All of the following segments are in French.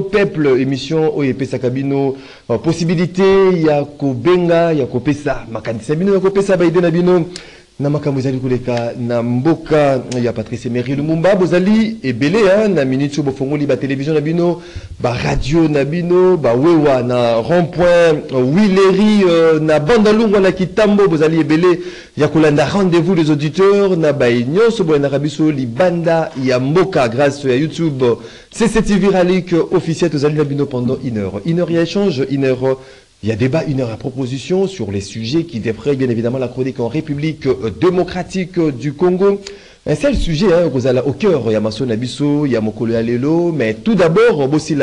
bino peuple émission oyo epesaka bino uh, possibilité ya kobenga ya kopesa makanisi ya bino ya kopesa baide na bino na makambo ezali koleka na mboka ya patrice emery lumumba bozali ebele hein, na minute oyo bofongoli batelevizio na bino baradio na bino bawewa na rond point wileri uh, na banda lungwa na kitambo bozali ebele ya kolanda rendez-vous les auditeurs na baye nyonso bolandaka biso libanda ya mboka grâce ya youtube. Cctv ralik officiel tozali na bino pendant une heure. Une heure ya échange une heure il y a débat, une heure à proposition sur les sujets qui défrayent bien évidemment la chronique en République démocratique du Congo. Un seul sujet, hein, Rosala, au cœur, il y a Masso Nabiso, il y a Mokolo Alelo, mais tout d'abord, aussi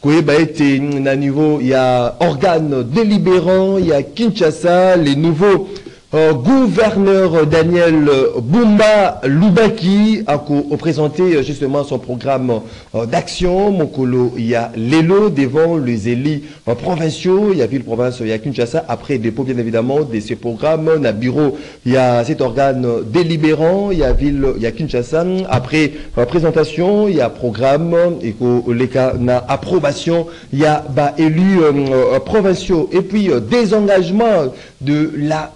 Koeba à il y a organes délibérants, il y a Kinshasa, les nouveaux euh, gouverneur Daniel Bumba Lubaki a présenté justement son programme euh, d'action. Mokolo, il y a Lelo devant les élus euh, provinciaux, il y a ville province, il y a Kinshasa. Après dépôt bien évidemment de ces programmes, il y a bureau, il y a cet organe délibérant, il y a ville, il y a Kinshasa. Après présentation, il y a programme, et les cas approbation, il y a bah, élus provinciaux et puis désengagement de la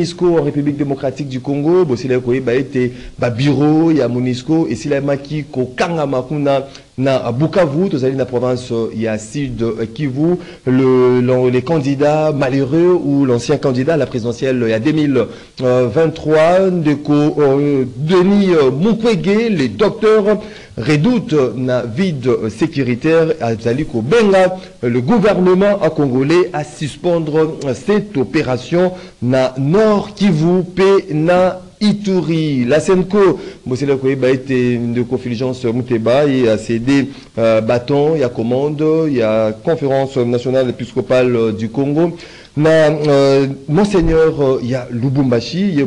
MONUSCO en République démocratique du Congo bosila koyeba ete babiro ya MONUSCO esilamaki kokangama kuna na Bukavu tozali na province ya Sud Kivu. Le, le, les candidats malheureux ou l'ancien candidat à la présidentielle il y a 2023 Ndeko euh, Denis Mukwege les docteurs redoute na vide sécuritaire azali kobenga le gouvernement congolais à suspendre cette opération na Nord Kivu pe na Ituri. La Senko, Mosela Koyeba été de confidence Mouteba, il a cédé euh, bâton, il y a commande, il y a conférence nationale épiscopale du Congo. Na euh, Monseigneur, il y a Lubumbashi, il y a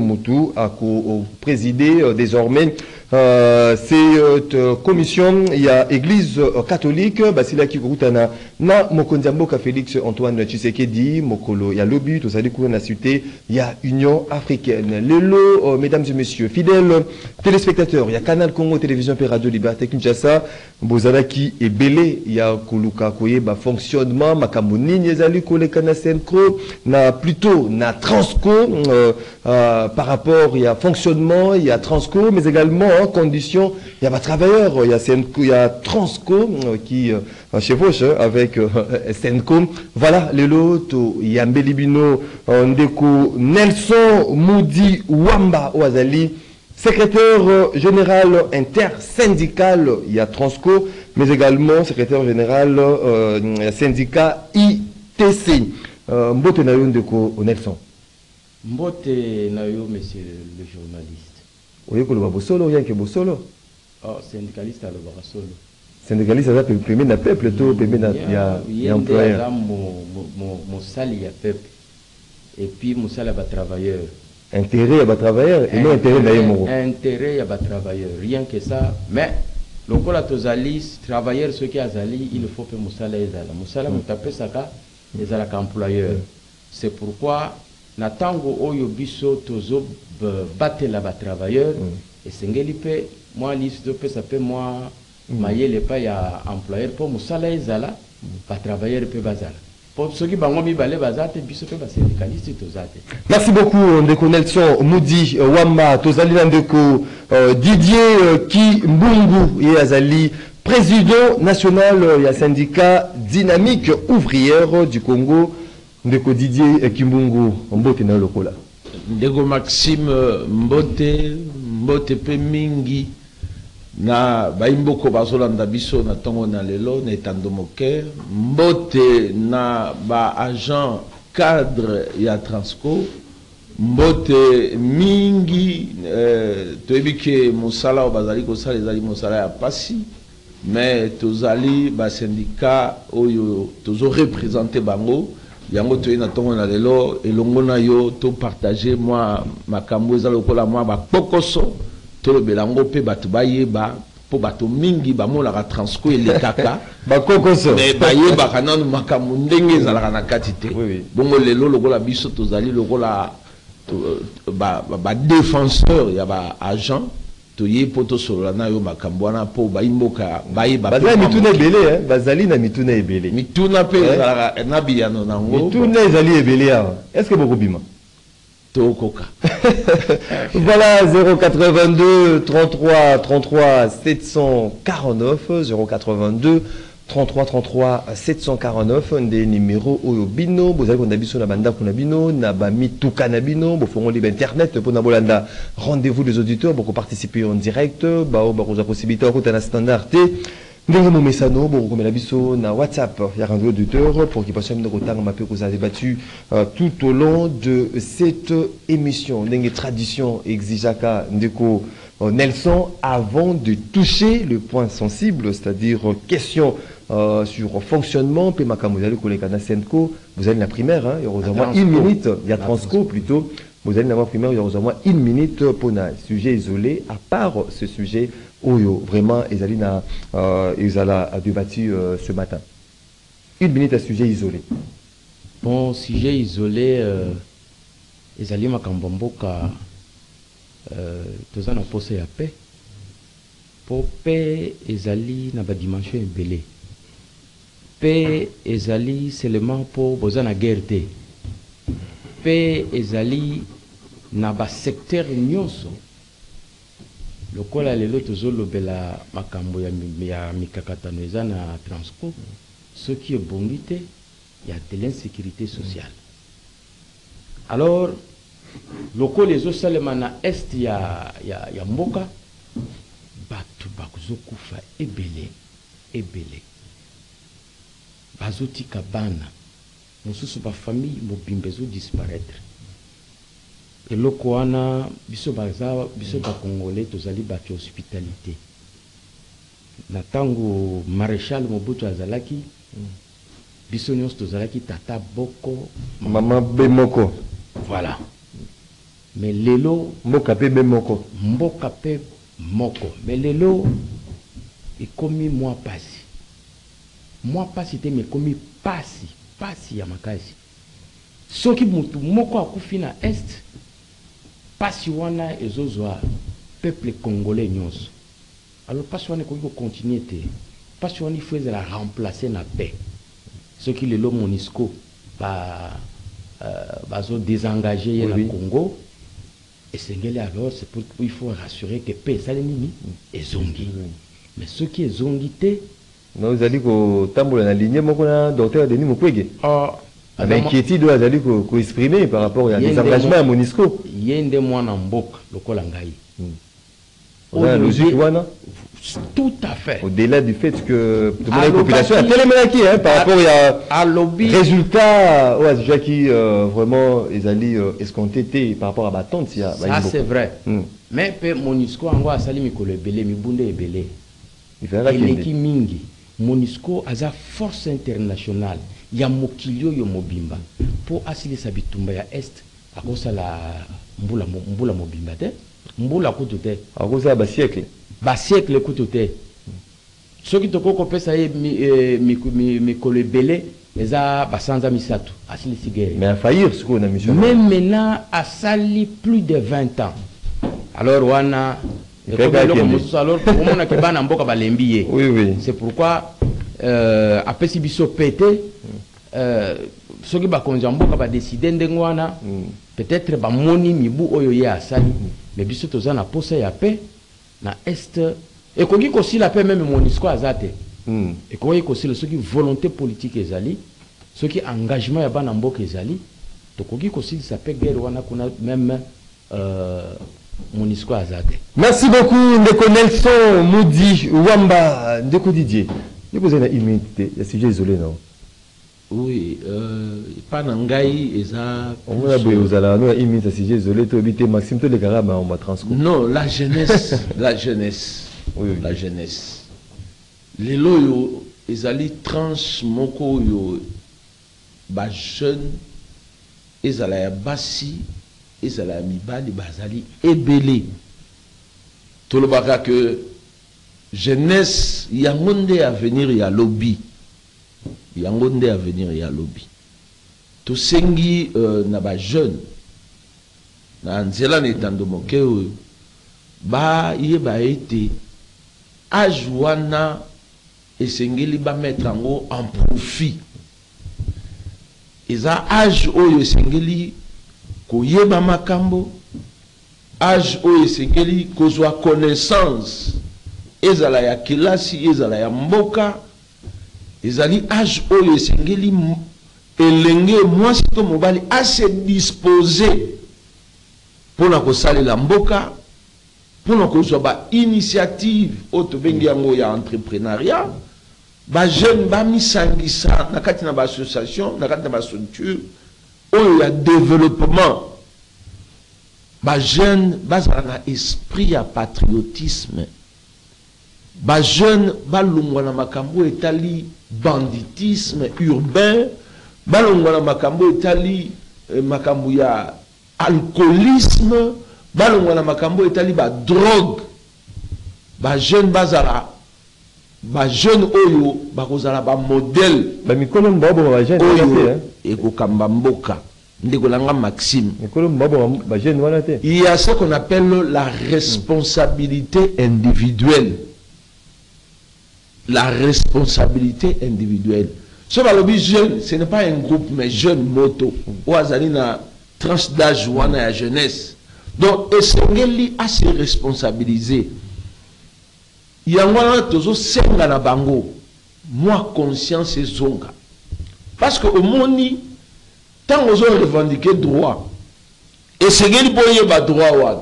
euh, désormais euh, cette euh, commission il y a église euh, catholique basila kikokutana na mokonzi ya félix antoine tshisekedi mokolo. Ya lobi tozali kuna na cité ya union africaine. Lelo mesdames et messieurs fidèles téléspectateurs ya canal congo télévision mpe radio liberté kinshasa bozalaki ebele ya koluka koyeba fonctionnement makambo nini ezali koleka na sencro na plutôt na transco par rapport ya fonctionnement ya transco mais également en condition il y a pas travailleurs il y a il y a Transco qui euh, chevauche avec euh, voilà les lots il y a Mbelibino Ndeko Nelson Moudi Wamba Ouazali. Secrétaire général intersyndical il y a Transco mais également secrétaire général euh, syndicat ITC euh, Mbote Nayo Ndeko Nelson. Mbote Nayo monsieur le journaliste oye koloba bosolo oyanke bosolo oh, syndicaliste aza pembeni na peuple to pembeni ya, employeur. mosali ya peuple. Et puis mosali ya batravailleur. Intérêt ya batravailleur et non intérêt na ye moko. intérêt ya batravailleur. Rien que ça. Mais lokola tozali travailleur soki azali il faut mpe mosala ezala. Mosala moto apesaka ezalaka employeur. C'est pourquoi na ntango oyo biso tozobatela batravailleur mm. esengeli mpe mwa lisi topesa mpe mwa mm. mayele epai ya employeur mpo mosala ezala mm. batravailleur mpe bazala mpo soki bango mibale baza te biso mpe basyndicaliste toza te merci beaucoup ndeko nelson mudi uh, wamba tozali na ndeko uh, didier uh, kimbungu ye azali président national uh, ya syndicat dynamique ouvrière du congo ndeko didier kimbungu mbote na yo lokola. Ndeko maxime mbote mbote mpe mingi. Na bayimboko bazolanda biso na ntongo na lelo na etando moke. Mbote na baagent cadre ya transco. Mbote mingi eh, toyebi ke mosala oyo bazali kosala ezali mosala ya pasi me tozali basyndicat oyo tozorepresente bango yango toyei na ntongo na lelo elongo na yo topartage mwa makambo eza lokola mwa bakokoso tolobela yango mpe bato bayeba mpo bato mingi bamonaka transco elekaka. Bakokoso. Me bayebaka nanu makambo ndenge ezalaka na kati te. Bongo lelo lokola biso tozali lokola badéfenseur ya baagent toye mpo tosolola na yo makambo wana mpo bayimboka bayeba mpe baza na mituna ebele eh, bazali na mituna ebele. Mituna mpe Eh? ezalaka na biyano nango mituna ezali ebele awa. Est ce que bokobima? Tokoka. Voilà 082 33 33 749 082 33 33 749 nde numéro oyo bino. Bozali kolanda biso na bandako na bino na bamituka na bino bofongoli bainternet mpona bolanda. Rendez-vous des auditeurs bokoparticiper en direct bao bakozwa possibilité okota na standard te ndenge momesano bokokomela biso na whatsapp. Ya rendez-vous auditeur pour qu'il passe bino kotangama mpe kozala débattu tout au long de cette émission. Ndenge tradition exigeaka ndeko Nelson avant de toucher le point sensible c'est-à-dire euh, question euh, sur fonctionnement mpe makambo ezali koleka na senco vous allez na primaire hein, mwa une minute ya La transco plutôt vous allez mwa primaire ekozwa mwa une minute mpona sujet isolé à part ce sujet oyo vraiment na euh, ezala débattu euh, ce matin. Une minute à sujet isolé. Bon sujet isolé euh, euh, toza na posa ya paix mpo paix ezali na badimension ebele paix ezali seulement mpo boza na guerre. Paix ezali na basecteur nyonso. Lokola lelo tozolobela makambo ya, ya mikakatano eza na transco. Soki ebongi te ya de l'insécurité sociale. Alors lokola ezosalema na este ya, ya, ya mboka bato bazokufa ebele ebele. Bazotika bana mosusu bafamille mobimba ezodisparaître eloko wana biso baza biso bakongolais tozali bato ya hospitalité na ntango maréchal mobutu azalaki biso nyonso tozalaki tata boko mama be moko voilà mais lelo mboka mpe be moko. Mboka mpe moko. Mais lelo ekomi mwa pasi. Mwa pasi te me ekomi pasi pasi ya makasi. Soki motu moko akufi na este pasi wana ezozwa peuple congolais nyonso. Alors pasi wana ekoki kocontinue te. Pasi wana ifo ezala remplace na paix. Soki lelo monisco ba, uh, bazodésengage ye na Oui, oui. Congo esengeli alors c'est pour il faut rassurer que paix esali nini ezongi mais soki ezongi te na ozali kotambola na ligne moko na docteur denis mukwege ah, na inquiétude oyo azali ko- koexprime par rapport ya Ye désengagement nde ya mo- monisco. ye nde mwana mboka lokola ngai oza na Oyo logique nde- wana tout à fait. Au-delà du fait que Alobaki- population atelemelaki hein, par A- rapport ya alobi résultat oyo azwaki euh, vraiment ezali euh, escompté te par rapport à batante ya ça c'est vrai. Mm. mais mpe monisco yango asali mikolo ebele mibunda ebele. Eleki mingi. Monisco aza force internationale. Ya mokili oyo mobimba. Mpo asilisa bitumba ya este akosala mbula, mbula mobimba te. Mbula kutu te. Akozala basiècle basiècle kutu te soki tokoki kopesa ye mi- eh, miku- mi- mikolo ebele eza basanza misato asilisi guerre mais afaillir sikoyo na mission mais maintenant asali plus de 20 ans. Alors wana ekomi eloko akende. mosusu alors omonake bana mboka balembi ye. Oui oui. C'est pourquoi euh, apesi biso pe te euh, soki bakonzi ya mboka badeside ndenge wana Mm. peut-être bamoni mibu oyo ye asali mais biso toza na posa ya paix na este ekoki kosila mpe meme monisco aza te. Mm. ekoki kosila soki volonté politique ezali soki engagement ya bana mboka ezali tokoki kosilisa mpe guerre wana kuna meme euh, monisco aza te. Merci beaucoup ndeko nelson mudi wamba ndeko didier. Ndeko ozali na te ya sujet isolé nao oui euh, epa na ngai eza omona boye ozala no ya ya sujet isolé toyebi te maxime tolekaka maomba transco. Non la jeunesse la jeunesse Oui, la jeunesse. Lelo oyo ezali tranche moko oyo bajeune ezala ya basi ezala ya mibali bazali ebele. Tolobaka ke jeunesse yango nde avenir ya lobi yango nde avenir ya lobi. Tosengi uh, na bajeune na nzela na etando moke oyo bayeba ete age wana esengeli bamettre yango en profit. Eza age oyo esengeli koyeba makambo age oyo esengeli kozwa connaissance. Ezala ya kelasi ezala ya mboka ezali age oyo esengeli elenge mwasi to mobali ase dispose mpona kosalela mboka mpona kozwa bainitiative oyo tobengi yango ya entreprenariat bajeune bamisangisa na kati na baassociation na kati na bastructure oyo ya développement. Bajeune bazala na esprit ya patriotisme bajeune balongwa na makambo etali banditisme urbain balongwa na makambo etali eh, makambo ya alcoolisme balongwa na makambo etali badrogue bajeune bazala bajeune oyo bakozala bamodele oyo hein? ekokamba mboka. Ndeko na nga maxime il y a ce qu'on appelle la responsabilité individuelle la responsabilité individuelle. So balobi jeune ce n'est pas un groupe mais jeune moto. Oyo azali na tranche d'âge wana ya jeunesse. Donc esengeli ase responsabiliser yango wana tozosenga na bango. Mwa conscience ezonga parce que omoni ntango ozorevendique droit esengeli mpo oyeba droit wana.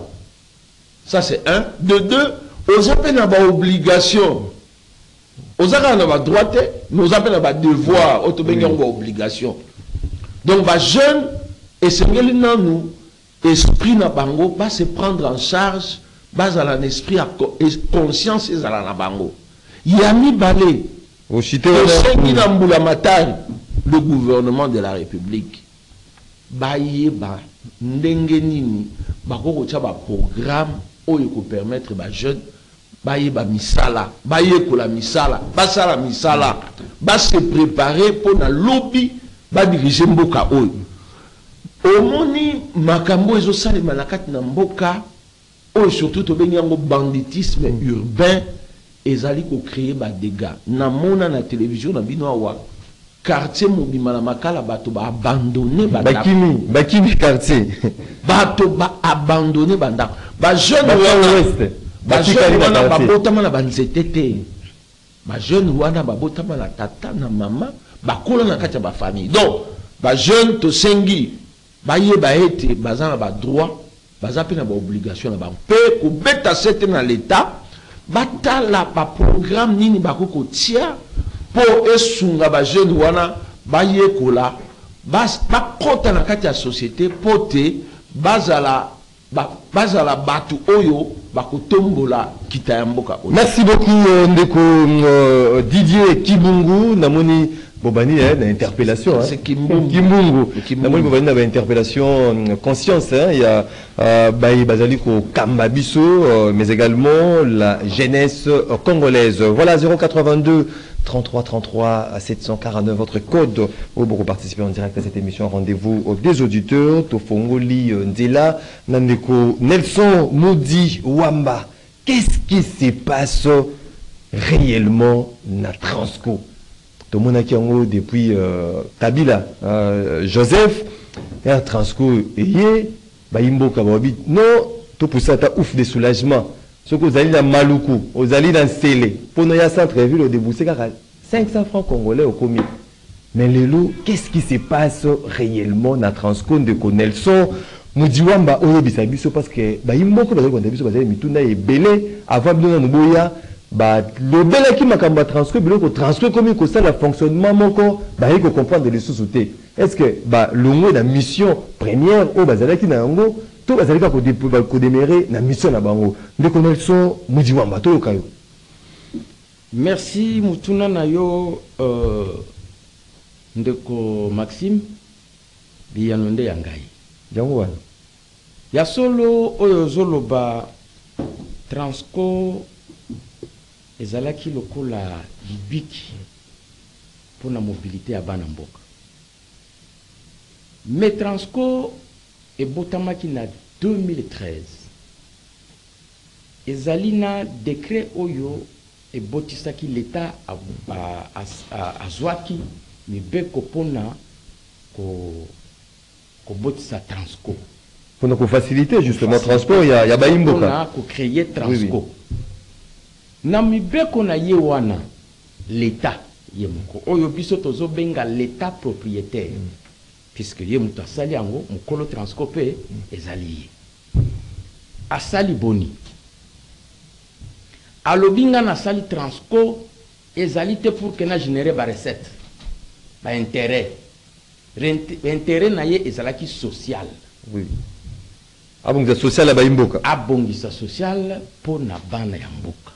Ça c'est un. De deux oza mpe na baobligation oza kaka na badroit te mais oza mpe na badevoir oyo tobengi yango baobligation donc bajeune esengeli nanu esprit na bango base prendre en charge bazala na esprit ya conscience ezala na bango. Ya mibale tosengi na wana mbula matari le gouvernement de la république. Bayeba ndenge nini bakoki kotya baprogramme oyo ekopermettre bajeune bayeba misala bayekola misala basala misala base prépare mpo na lobi badirige mboka oyo. Omoni makambo ezosalema na kati na mboka oyo surtout tobengi yango banditisme urbain ezali kocreye badega. Namona na télévision na bino awa quartier mobima na makala bato baabandone bakimi quartier. Bato baabandone bandako. Bajeune Bajeune na wana babotama na banzete te. Bajeune wana babotama na tata na mama bakola na kati ya bafamille donc bajeune tosengi bayeba ete baza na badroit baza mpe na baobligation na bango mpe kobeta se te na leta batala baprogramme nini bakoki kotia mpo esunga bajeune wana bayekola bakɔta na kati ya société mpo te bazala ba- bazala bato oyo bakotombola kita ya mboka oyo merci beaucoup euh, ndeko euh, didier kibungu namoni bobani eh, na interpellation hein. Kimbungu. namoni bobani na bainterpellation euh, conscience hein, ya euh, baye bazali kokamba biso mais également la jeunesse congolaise. Voilà 082 33 33 à 749 votre code. Au pour participer en direct à cette émission. Rendez-vous euh, des auditeurs tofongoli euh, nzela nandeko Nelson Moudi Wamba. Qu'est-ce qui se passe réellement na Transco? Tomonaki yango depuis euh, kabila euh, joseph. Ya transco eye bayimboka babi non topusa ata ouf de soulagement soki ozali na maluku ozali na nsele mpona ya centre ville odebuse kaka 500 francs congolais okomi. Mais lelo qu'est-ce qui se passe réellement na transco ndeko nelson mudiwamba oyebisa biso parce que bayimboka bazali kolanda biso bazali mituna ebele avant bino nanu boya balobelaki makambo ya transcrit biloko transcrit ekomi kosala fonctionnement moko bayei kocomprendre lisusu te. Est ce que balongwe na mission première to bazali kaka kodemere na mission na bango. Ndeko nelson mudiwamba toyoka yo. Merci mutuna na yo euh, ndeko maxime biyano nde ya ngai. Yango wana? Ya solo oyo ozoloba transco ezalaki lokola libiki mpona mobilité ya bana mboka. Mais transco ebotamaki na 2013 ezali na décret oyo ebotisaki l'état a- a- a- a- azwaki mibeko mpona ko- kobotisa transco. Mpona kofacilite justement transport ya, ya baimboka mpona kocreye transco. Na mibeko na ye wana l'état ye moko. Oyo biso tozobenga l'état propriétaire puisque ye moto asali yango mokolo transco mpe ezali ye. Asali boni. Alobi nga nasali transco ezali te pour ke na génére barecette baintérêt intérêt. Na ye ezalaki social. Oui. abongisa social ya baimboka abongisa social mpo na bana ya mboka.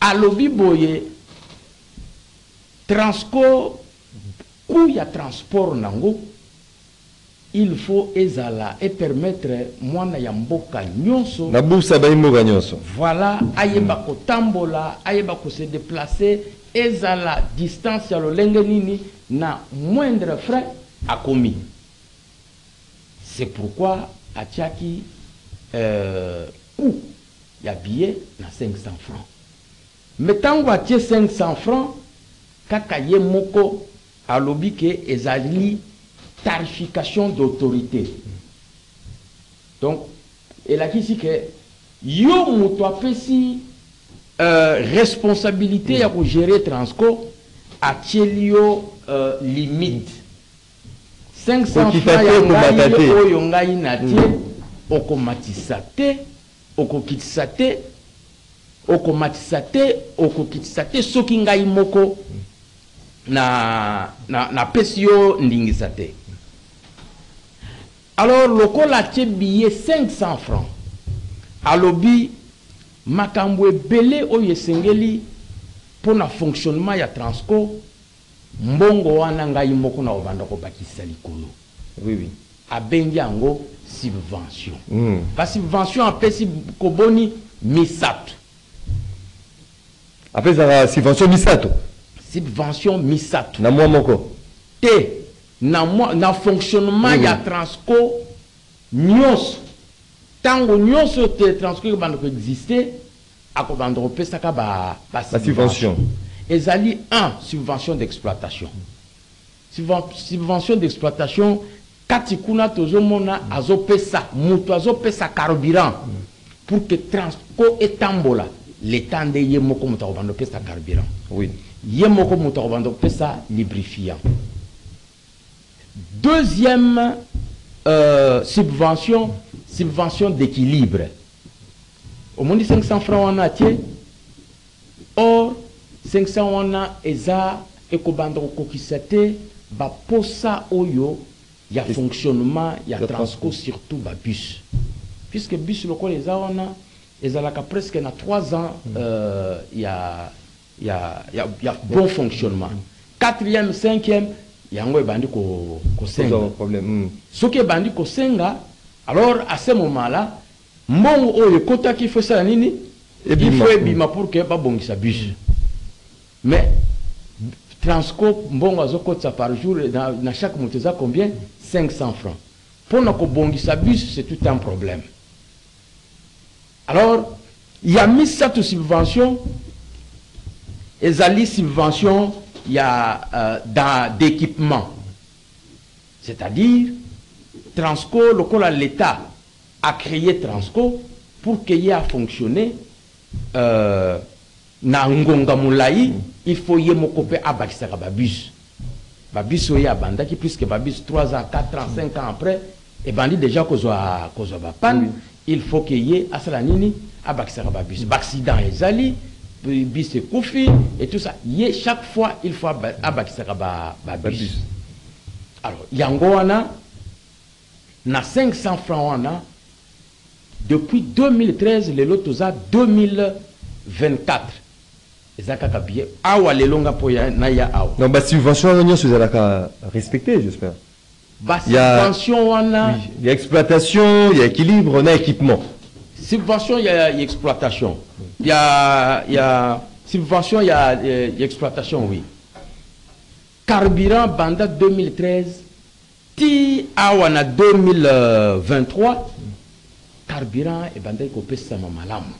Alobi boye transco coût ya transport nango il faut ezala epermettre mwana ya mboka nyonso. Na busa baimboka nyonso. Voilà ayeba kotambola ayeba kose déplacer ezala distance ya lolenge nini na moindre frais akomi. C'est pourquoi atiaki euh, coût ya billet na 500 francs. Mais ntango atie 500 francs kaka ye moko alobi ke ezali tarification d'autorité. Donc elakisi ke yo moto apesi euh, responsabilité ya kogere transco atieli yo euh, limite. 500 Kokita francs te, ya komata ngai te. oyo ngai natie okomatisa te okokitisa te okomatisa te okokitisa te soki ngai moko. Na na napesi yo ndingisa te. Alors lokola atie billet 500 francs alobi makambo ebele oyo esengeli mpona fonctionnement ya transco mbongo wana ngai moko na kobanda kobakisa likolo. Oui, oui. abengi yango subvention. Mm. basubvention apesi koboni misato. Apesaka subvention misato subvention misato na mwa moko. Te na, mwa, na fonctionnement Mhm. ya transco nyonso ntango nyonso te transco ekobanda koexiste akobanda kopesaka ba, ba basubvention ezali un subvention d'exploitation. Subven- subvention d'exploitation kati kuna tozomona azopesa moto azopesa carburant. Pour que transco etambola leta nde ye moko moto akobanda kopesa carburant. Oui. Ye moko kopesa lubrifiant. Deuxième euh, subvention subvention d'équilibre. Omoni 500 francs wana atie or 500 wana eza ekobanda kokokisa te baposa oyo ya fonctionnement ya transco Transco. surtout babus puisque bus lokola eza wana ezalaka presque na 3 ans euh, ya, ya, ya, ya bon fonctionnement. Quatrième cinquième yango ebandi ko- kosenga Kozwa problème mm. soki ebandi kosenga alors à ce moment là mbongo oyo ekotaki ifo esala nini? Ifo ebima. pour ke babongisa bus. Mais transco mbongo azokotisa par jour na, na chaque moto eza combien? 500 francs. Mpona kobongisa bus c'est tout un problème. Alors ya misato subvention ezali subvention ya euh, dans d'équipement. C'est-à-dire transco lokola l'état a créé transco pour que ye a fonctionné euh, na ngonga molai il faut ye moko mpe abakisaka babus. Babus oyo abandaki puisque babus 3 ans 4 ans 5 ans après ebandi déjà kozwa kozwa bapane il faut que ye asala nini abakisaka babus. Baaccident ezali bus ekufi et tout ça. Ye chaque fois il faut aba- abakisaka ba- babus Babus. alors yango wana na 500 francs wana depuis 2013 lelo toza 2024 eza kaka billet awa lelo nga mpo ya- awa. Donc basubvention wana nyonso ezalaka respecté j'espère. Basubvention wana oui. il y a exploitation. Il y a na équipement subvention subvention ya, ya, ya exploitation oui. Carburant banda 2013 ti awa na 2023 carburant ebandaki kopesama malamu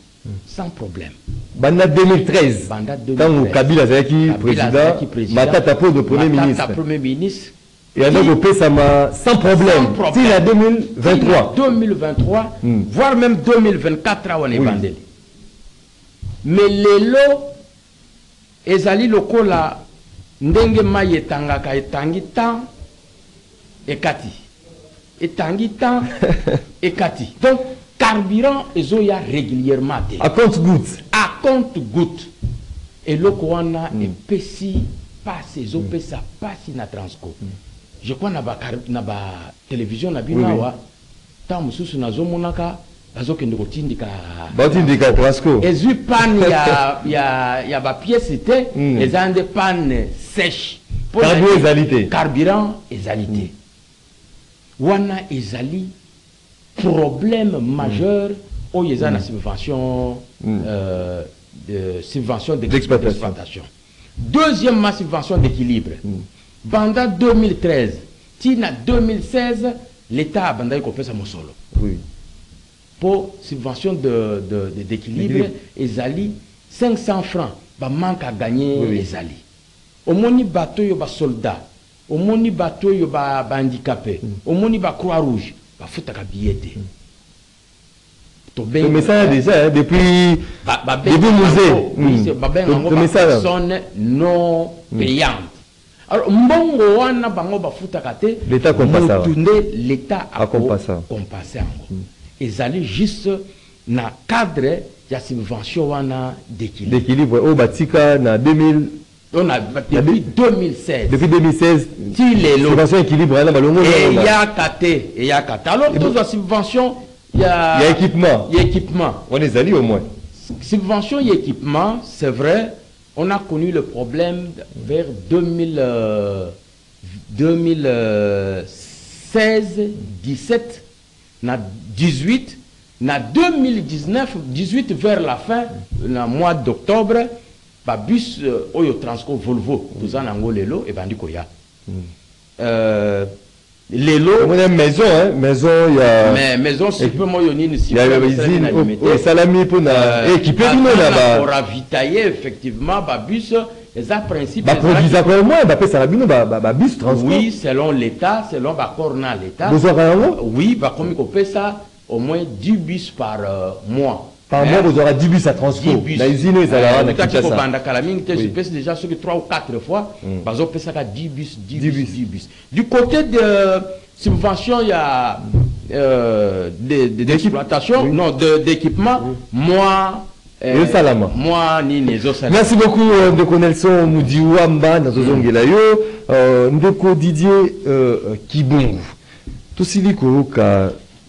sans problème. Banda 2013 banda ntango 2013. kabila azalaki président? président? matata de premier Matata, ministre. premier ministre eyanda kopesama sans problème Sans problème. ntina 2023 Tina 2023 Mm. voire même 2024 awa na Oui. mais lelo ezali lokola ndenge mai etangaka etangi temps ekati. Etangi temps ekati. Donc carburant ezoya régulièrement te. À compte goutte à compte goutte eloko wana epesi pasi ezopesa pasi na transco je crois na ba na ba télévision na bino awa ntango mosusu nazomonaka bazokende kotindika batindika trasco ezwi pane ya, ya, ya bapiese te Mm. eza nde pane na Carburant ezali te. carburant ezali te. Wana ezali problème majeur oyo eza na subvention euh, de subvention d'ex- D'exploitation. deuxièmement subvention d'équilibre banda 2013 tina 2016 l'état abandaki kopesa mosolo oui. pour subvention de, de, de- d'équilibre ezali 500 francs bamanque à gagner Oui, ezali. Omoni bato oyo basoldat omoni bato oyo ba- bahandicapé omoni bacroix rouge bafutaka billet. Te le message déjà hein, depuis Ba- babenga depuis musée yango- oui, c'est- babenga yango le message. personne non payante. alors mbongo wana bango bafutaka te L'État kompasa motu nde l'état Akompasa. kompasa yango. Ezali juste na cadre ya subvention wana d'équilibre. D'équilibre oyo batika na 2000 on a depuis 2016 depuis 2016 ti lelo. subvention équilibre wana balongo eyaka te eyaka te. Alors tozwa subvention ya ya équipement. ya équipement. Wana ezali au moins. Subvention et équipement, c'est vrai, on a connu le problème vers 2000, euh, 2016, 17, na 18, na 2019, 18 vers la fin, na mois d'octobre, ba bus euh, oyo transco Volvo, toza nango lelo et bandi koya. Euh, lelo omona maison hein, maison ya mais maison super moyo nini si ya usine limité. oyo esalami mpona équipe bino na ba koravitailler effectivement babus eza principe baproduisaka au moins bapesaka bino ba- ba- babus transport. Oui selon l'état selon baccord na l'état. Bozwaka yango oui bakomi kopesa au moins 10 bus par euh, mois par mois bozwaka 10 bus ya transport 10 bus. usine oyo ezalaka Euh, kinshasa je déjà soki 3 ou 4 fois. Bazopesaka 10 bus 10 10 bus bus. 10 bus. Du côté de subvention ya euh, de- de- d'exploitation non de- d'équipement. Moi euh, Ezosalama. moi ezosalama merci beaucoup euh, ndeko nelson mudiwamba nazozongela yo euh, ndeko didier euh, euh, tosili koyoka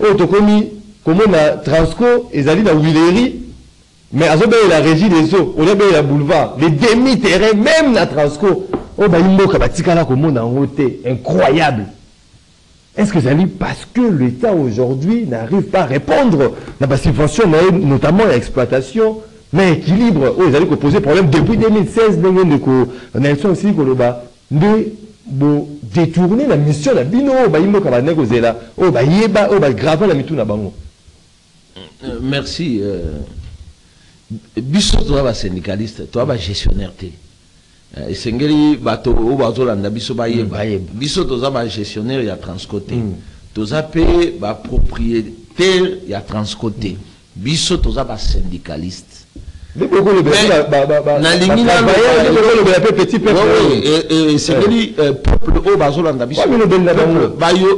oyo tokomi komona transco ezali na wileri mais azobelela régie des eaux olia belela boulevard. Le demi terrain même na transco oyo bayimboka batikala komona yango te. Incroyable. Est-ce que dit parce que l'État aujourd'hui n'arrive pas à répondre à la subvention, mais notamment à l'exploitation, mais équilibre, oh, ils allaient poser problème. Depuis 2016, ndenge ndeko Nelson aussi koloba, bo détourner la mission na bino oyo bayimboka bande kozela oyo bayeba oyo bagrava na mitu na bango. Euh, merci euh, biso toza basyndicaliste toza bagestionnaire te. Euh, esengeli bato oyo bazolanda biso bayeba bayeba. biso toza bagestionnaire ya transco te toza mpe bapropriétaire ya transco te biso toza basyndicaliste bokolobela Mais, mpe petit peuple et- et esengeli peuple oyo bazolanda biso.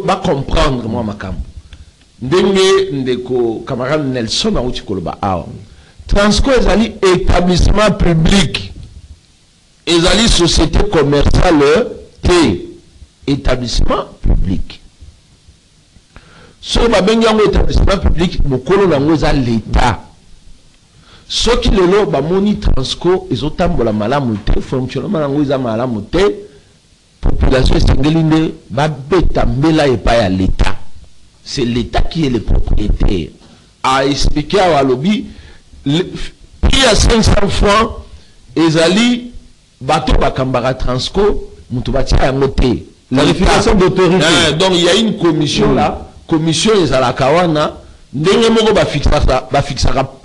Bacomprendre mwa makambo. Ndenge ndeko camarade nelson auti koloba awa. Transco ezali établissement public. Ezali société commerciale te. Établissement public. Soki babengi yango établissement public mokolo nango eza l'état soki lelo bamoni transco ezotambola malamu te fonctionnement yango eza malamu te population esengeli nde babeta mbela epai ya l'état c'est l'état qui est le propriétaire aexplike awa alobi prix ya 500 francs ezali bato bakambaka transco moto batia yango te Qualification L'État. d'autorité. Eh, donc il y a une commission Mm. là commission ezalaka wana ndenge moko bafixaka prix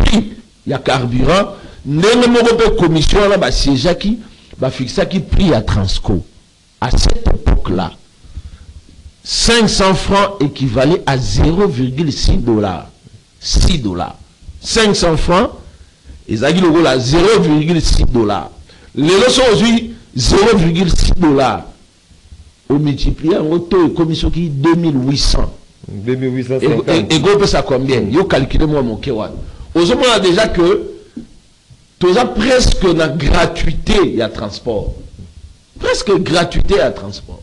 ya carburant. Ndenge moko mpe commission wana basiégeaki bafixaki prix ya transco. À cette époque là 500 francs équivalait à 0,6 dollars. 6 dollars. 500 francs ezalaki lokola 0,6 dollars. Lelo so ozwi 0,6 dollars. Omultiplie yango to ekomi soki 2800 2850 ekopesa combien? Yo calcule mwa moke wana ozomona déjà que toza presque na gratuité ya transport. Presque gratuité ya transport.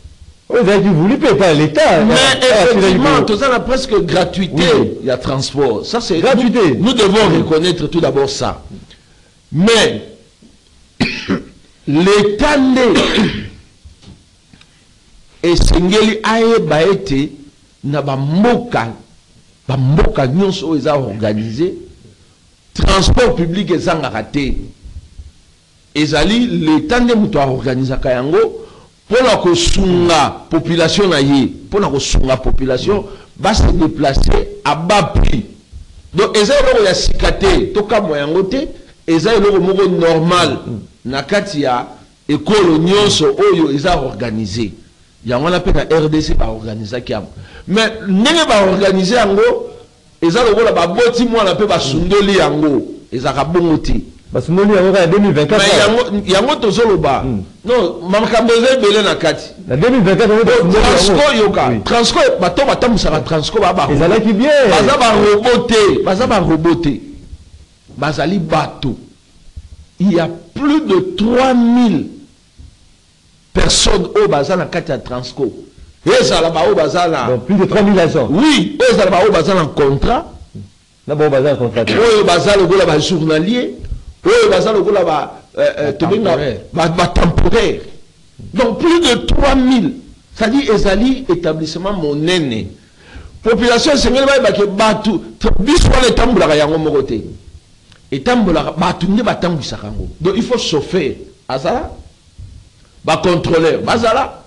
Ezalaki voulu mpe epai l'état mais Ah, effectivement toza na presque gratuité Oui. ya transport. Ça c'est Gratuité. nous, nous devons reconnaître tout d'abord ça. Mais l'état nde esengeli ayeba ete na bamboka bamboka nyonso oyo eza organise transport public ezangaka te. Ezali l'état nde moto aorganizaka yango mpona kosunga population na ye. Mpona kosunga population base déplace à bas prix. Donc eza eloko ya sika te tokamwa yango te eza eloko moko normal na kati ya ekolo nyonso oyo eza organise yango wana mpe na rdc baorganizaki yango. Mais ndenge baorganize yango eza lokola baboti mwana mpe basundoli yango. Ezalaka bongo te. Basundoli yango kaka 2024 mais yango, tozoloba. Non makambo eza ebele na kati. Na 2024 yango basundoli transco yango. yoka. Oui. transco bato batambusaka transco baa ba ezalaki bien. Baza barobo te baza barobo te bazali bato. Il y a plus de 3000 personnes oyo baza na kati ya transco donc plus de 3000 agents. Oui ezala baoyo baza na contrat. Na bango baza na contrat oyo baza lokola bajournalier oyo baza lokola ba euh, euh, tobenga Temporaire. ba- batemporaire donc plus de 3000 c'est-à-dire ezali établissement monene population esengeli bayebake bato tra- biso wana etambolaka yango moko te. Etambolaka bato nde batambwisaka yango. Donc il faut chauffeur. Azala? Bacontrôleur bazala?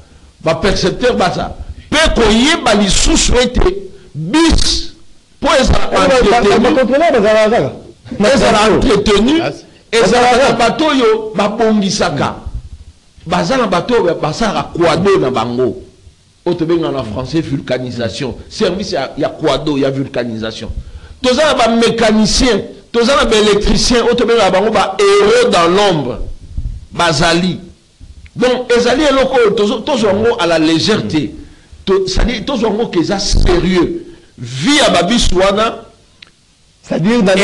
Bapercepteur bazala mpe koyeba lisusu ete bis mpo ezala entretenu. ezala entretenu. Ezalaka bato oyo babongisaka baza na bato oyo basalaka kwado na bango. Oyo tobengaka na français vulcanisation. Service ya, kwado ya vulcanisation. Toza na bamécanicien toza na baélectricien oyo tobengaka bango bahéros dans l'ombre. Bazali donc ezali eloko oyo tozwa yango à la légèreté. To- c'est-à-dire tozwa yango ke eza sérieux. Vie ya babisu wana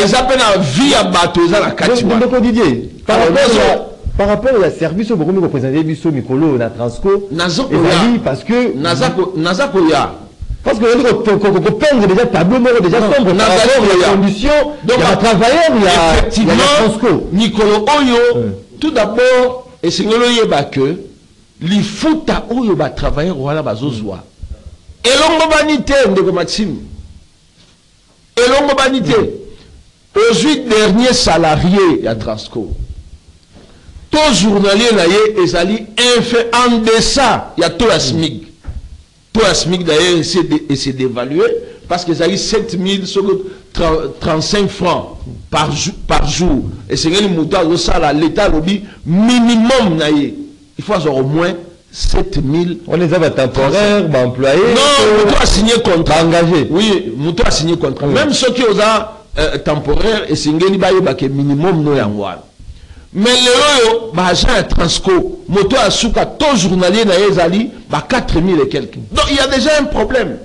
eza mpe na vie ya bato eza na kati ndeko didier par rapport ya- par rapport ya service oyo bokomi kopresente biso mikolo na transco. Ezali parce que naza ko- naza koya. Parce que kopendre déjà tableau moko déjà sombre par rapport ya condition Donc, ya batravailleur ya transco. Mikolo oyo tout d'abord esengeli oyeba ke lifuta oyo batravailleur wana bazozwa elongobani te ndeko maxime. Elongobani te ozwi dernier salarié ya transco to journalier na ye ezali infe en deçà ya to ya smig. To ya smig d'ailleurs essaie de- d'évaluer parce que ezali 7000 soki 30 35 francs par, jou- par jour. Esengeli moto azosala l'état alobi minimum na ye il faut azwa au moins 7000 wana eza batemporaire baemployé non moto asigné contrat. baengagé oui moto asigné contrat. Oui. même soki oza euh, temporaire esengeli bayebake minimum no yango wana mais lelo oyo baagent ya transco. Moto asuka to journalier na ye ezali ba 4000 et quelque donc il y a déjà un problème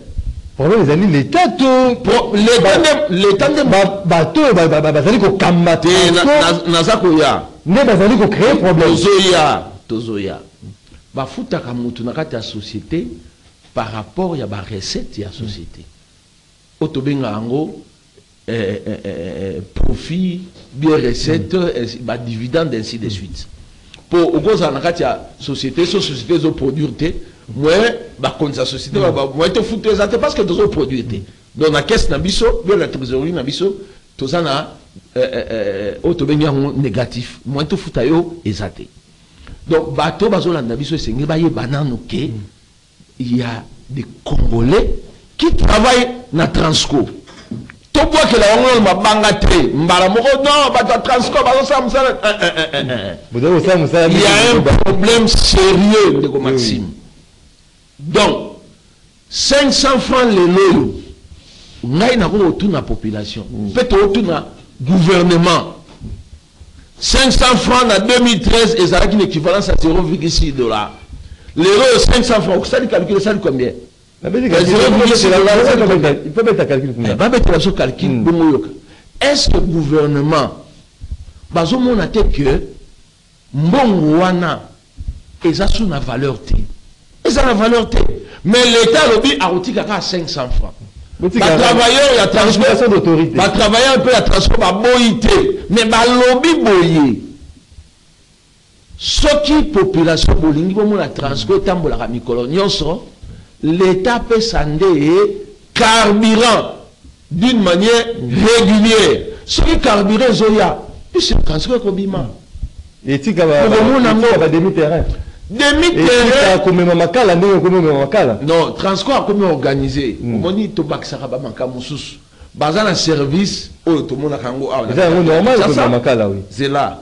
problème ezali l'état to bato bazali kokamba na- naza koya. Nde bazali kocréer problème. Tozoya. Tozoya. Bafutaka motu na kati ya société par rapport ya barecette ya société. Oyo tobenga yango eh, eh, eh, profit bien recette badividende ainsi de suite. Mpo okozala na kati ya société so société ezoproduire te moyen bakonzi ya société moyen tofuta eza te parce que tozoproduire te donc na caisse na biso bien na trésorerie na biso toza na eh, oyo tobengi yango négatif. Moyen tofuta yo eza te donc bato bazolanda biso esengeli bayeba nano ke il y a des congolais qui travaillent na transco. Tobwakela bango nano mabanga te mbala moko non bato ya transco bazosala mosala a un problème sérieux ndeko maxime donc 500 francs lelo oyo ngai nako kotuna population. Mpe tootuna gouvernement. 500 francs na 2013 ezalaki na équivalence à 0,6 dollar lelo oyo 500 francs. Okosali calcul esali combien? La- la- la babetela biso calcul Mm. bongo yoka. Est-ce que gouvernement bazomona te ke mbongo wana eza su na valeur te? Eza na valeur te. Mais l'état alobi akotika kaka 500 francs. Batravailleur ya Transformation transport d'autorité. batravailleur mpe ya transport baboyi te. Mais balobi boye soki population bolingi bomona transport etambolaka mikolo nyonso l'état apesa nde carburant d'une manière régulière. Soki carburant ezoya puisque transport ekobima. Okomona ngo- ba demi terrain. demi etika terrain komema makala ndenge okomema makala non transport akomi organisé. Omoni tobakisaka bamakambo mosusu baza na service oyo tomonaka yango awa yango normal Sasa, komema makala zela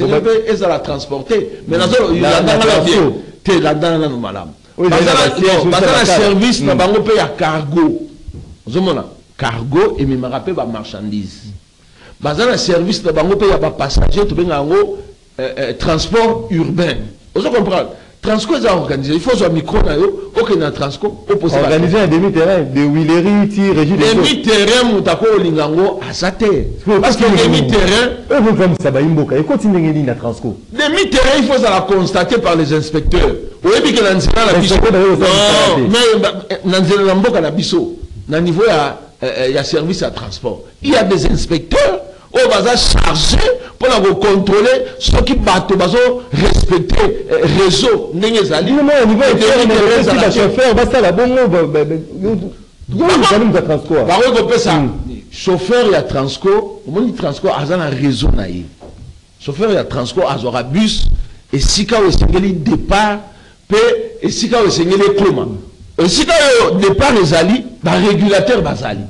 Boba- mpe ezala transporte me Na- nazolandanga na na bien te nano malamu Baza na service na Mm. bango mpe ya cargo. Ozomona cargo ememaka mpe bamarchandise baza na service na bango mpe ya bapassager tobenga yango eh, eh, transport urbain ozo comprendre. Transco eza organisé. Il faut zwa micro na yo okende na transco opose organiser un demi terrain de Willery ti régie de demi terrain moto akolinga yango aza te parce que demi terrain oyo bokamwisa bayimboka ekoti ndenge nini na transco. Demi terrain il faut ezala constaté par les inspecteurs. Oyebi ke na nzela na biso na na nzela na mboka na biso na niveau ya, eh, ya service ya transport. Il y a des inspecteurs oyo baza chargé mpona kocontrôle soki bato bazorespecte eh, réseau ndenge ezali bino mona niveau Et demi terrain ezala te. bachauffeur basala bongo bakoki kopesa Mm. chauffeur ya transco omoni transco aza na réseau na ye chauffeur ya transco azwaka bus esika oyo esengeli départ mpe esika oyo esengeli ekoma esika oyo départ ezali barégulateur bazali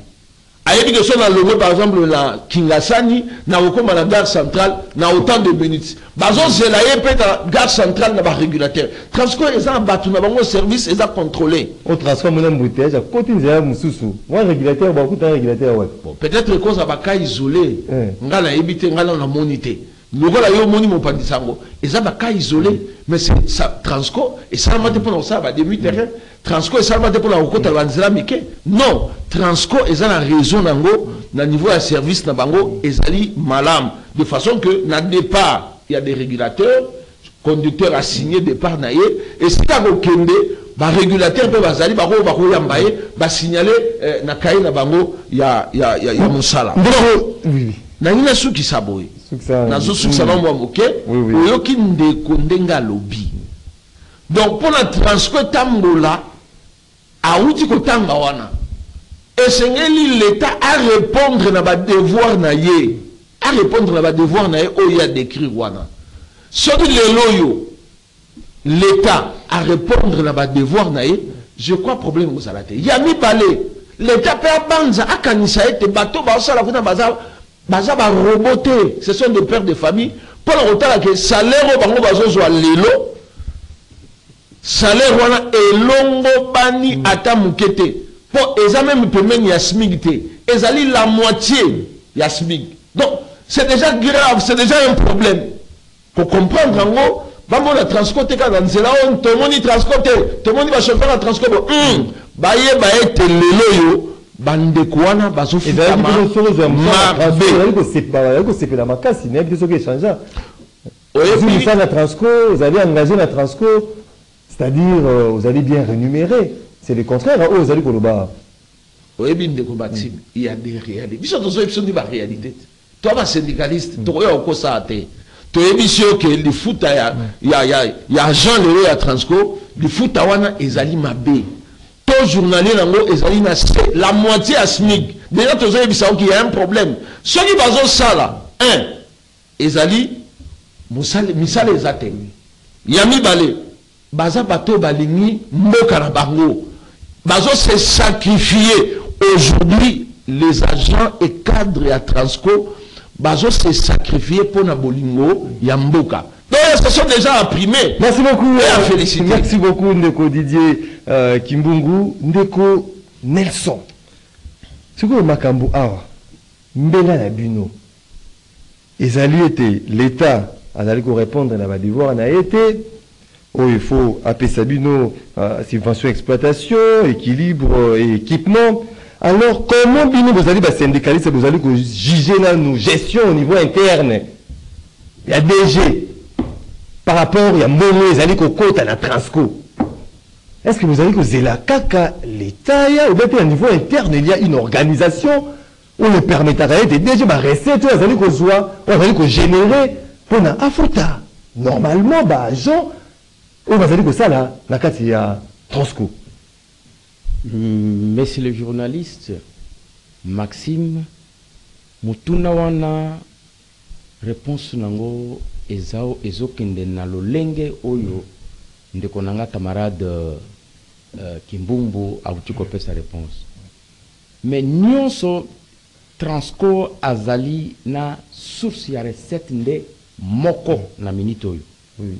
ayebi ke so nalongo par exemple na kingasani na kokóma na gare centrale na autant de minutes bazozela ye mpe na gare centrale na barégulateur transco eza na bato na bango service eza contrôlé. O transfert mona mbouteillage akoti nzela mosusu. Mwa régulateur bakuta régulateur wapi bon, peut-être ekozala baka isolé. Eh. ngai nayebi te ngai nano namoni te. Lokola yo omoni mopanzi yango eza baka isolé. Mais c'est- ça- transco esalama te mpona kosala bademi terrain transco esalama te mpona kokota banzela mike non transco eza na raison nango na niveau ya service na bango ezali malamu de façon que na départ il y a des régulateurs conducteur asigné départ na ye esika kokende barégulateur mpe bazali bakoyo bakoyamba ye basignale eh, na kaye na bango ya, ya, ya, ya mosala nangi nasukisa boye Sukisa- nazosukisa Mm. na mwa moke oyoki ndeko ndenge alobi donc mpona transco etambola awuti kotanga wana. Esengeli l'état arépondre na badevoir na ye. Arépondre na badevoir na ye oyo ya décrire wana. Soki lelo oyo l'état arépondre na badevoir na ye je crois problème kozala te. Ya mibale l'état mpe abanza akanisa ete bato baosala kuna baza baza ce sont des pères de famille. Mpona kotala ke salaire oyo bango bazozwa lelo salaire wana elongobani ata moke te mpo eza même pembeni ya smig te. Ezali la moitié ya smig. Donc c'est déjà grave c'est déjà un problème. Kocomprendre yango bamona transport te kaka na nzela oyo tomoni transport te tomoni bachauffeur ya transport bo bayeba ete lelo oyo bandeko wana ezalaki bazofutama mpe soki ozwa mabe bazali kosepela makasi nayebi te soki echangea oyebi ozwi na transco ozali engagé na transco c'est-à-dire euh, ozali bien rémunéré c'est le contraire oyo ozali koloba. Oyebi ndeko batime il y a des réalités. Biso tozoyebi biso ndi baréalité te to basyndicaliste tokoya kokosala te toyebi si oke lifuta ya, ya, ya, ya agent lelo ya transco. Lifuta wana ezali mabe to journalier nango ezali na la moitié ya smig. Déjà tozoyebisa oki ya un problème. Soki bazosala un ezali mosala misala eza te ya mibale baza bato balingi mboka na bango bazose sacrifier aujourd'hui les agents et cadres ya transco bazose sacrifier mpona bolingo ya mboka donc ce sont déjà imprimés Merci beaucoup. Et à euh, féliciter. Merci beaucoup Ndeko Didier euh, Kimbungu, Ndeko Nelson. sikoyo makambo? Awa mbela na bino ezali ete l'état azali korépondre na badevoir na ye te oyo ifo apesa bino uh, subvention exploitation équilibre et équipement. Alors comment bino bozali basyndicaliste bozali kojuge nanu gestion au niveau interne. Ya dg par rapport ya mbongo ezali kokota na transco. Est-ce que bozali kozela kaka l'état ya obe mpe na niveau interne il y a une organisation oyo epermetaka ete dg barecette oyo azali kozwa oyo azali kogénere mpona afuta normalement baagent oyo bazali kosala na kati ya transco. Mm, Monsieur le journaliste, Maxime, mutuna wana. Réponse nango ezao ezokende na lolenge oyo ndeko na nga camarade uh, kimbumbu awuti kopesa réponse. Mais nyonso transco azali na source ya recette nde moko na minute oyo. Oui.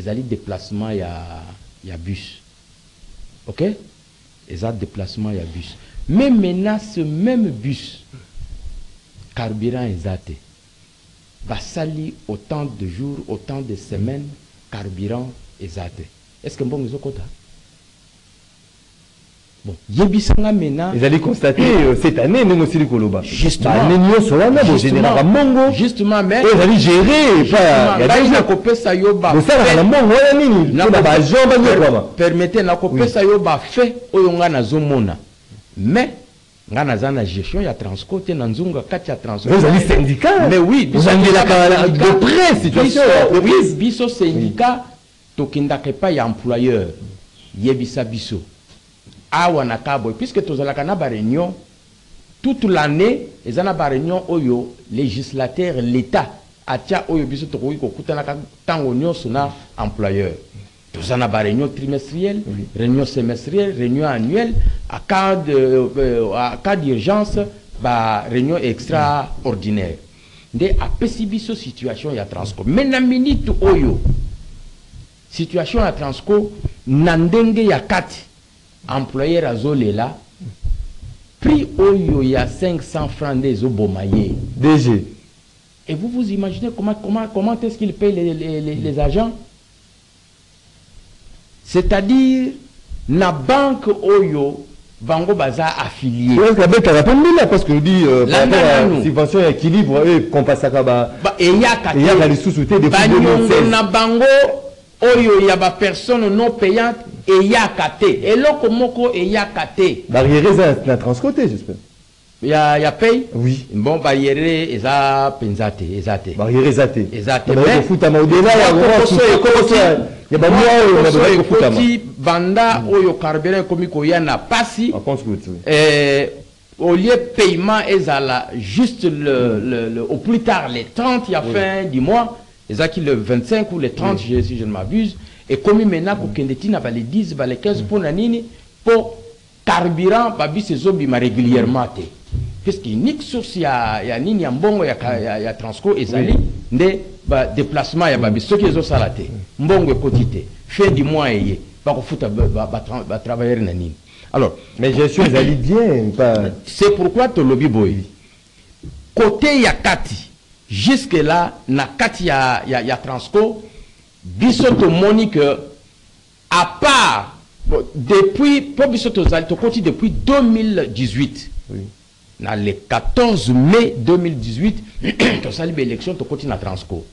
Ezali déplacement ya, ya bus. Ok? Eza déplacement ya bus. Mais maintenant ce même bus carburant eza te basali autant de jours autant de semaines carburant eza te est ce que mbongo ezokota bon. Yebisanga maintenant constaté euh, cette année ndenge osili koloba. Justement. bogénéraka mbongo justement. Mais géré epa ya ngai DG. nakopesa yo ba bosalaka na mbongo wana nini. Na- mpona baagent banyokwama permete nakopesa yo bafe oyo ngai nazomona. Mais ngai naza na gestion ya transco te na nzunga kati ya transco ozali syndicat. Mais oui de près situation Biso- syndicat tokendaka epai ya employeur. Yebisa biso awa na kaboy puisque tozalaka na baréunion toute l'année eza na baréunion oyo législateur l'état atia oyo biso tokoki kokutanaka ntango nyonso na employeur. Toza na baréunion trimestrielle réunion semestrielle réunion annuelle. À cas de euh, à cas d'urgence baréunion extraordinaire. Nde apesi biso situation ya transco. Me na minute oyo situation ya transco na ndenge ya kati employeur azolela prix oyo ya 500 francs nde ezoboma ye. Dg et vous vous imaginez comment, comment, comment est-ce qu'il paye les, les, les, les agents? C'est-à-dire na banque oyo bango baza affilié. Abetaka mpe mbila parce que odi euh, subvention ya équilibre oyo Ba- eyaka lisusu te banyongo 2016 na bango oyo ya bapersone non payante eyaka te eloko moko eyaka te barrière eza na transco te j'espère. Ya, ya pay oui. Bon barriere eza mpenza te eza barrière eza Eza banda oyo carburant ekomi koya na pasi au lieu paiement ezala juste le, le, le, au plus tard les 30 ya fin du mois ezalaki le 25 ou le 30 je- si je ne m'abuse ekomi maintenant kokende ntina bale 10 bale 15 mpo na nini mpo carburant babisi ezobima régulièrement te. Puisque unique source ya, ya nini ya mbongo ya, ya, ya transco ezali nde ba déplacement ya babisi soki ezosala te mbongo ekoti te. Fin du mois eye bakofuta batravailleur ba, ba, batravailleur na nini. Alors mais gestion ezali bien pas c'est pourquoi tolobi boye côté ya kati jusque là na kati ya, ya, ya transco biso tomoni que à part bon, depuis po biso tozali tokoti depuis 2018 oui. na le 14 mai 2018 tosali baélection tokoti na transco?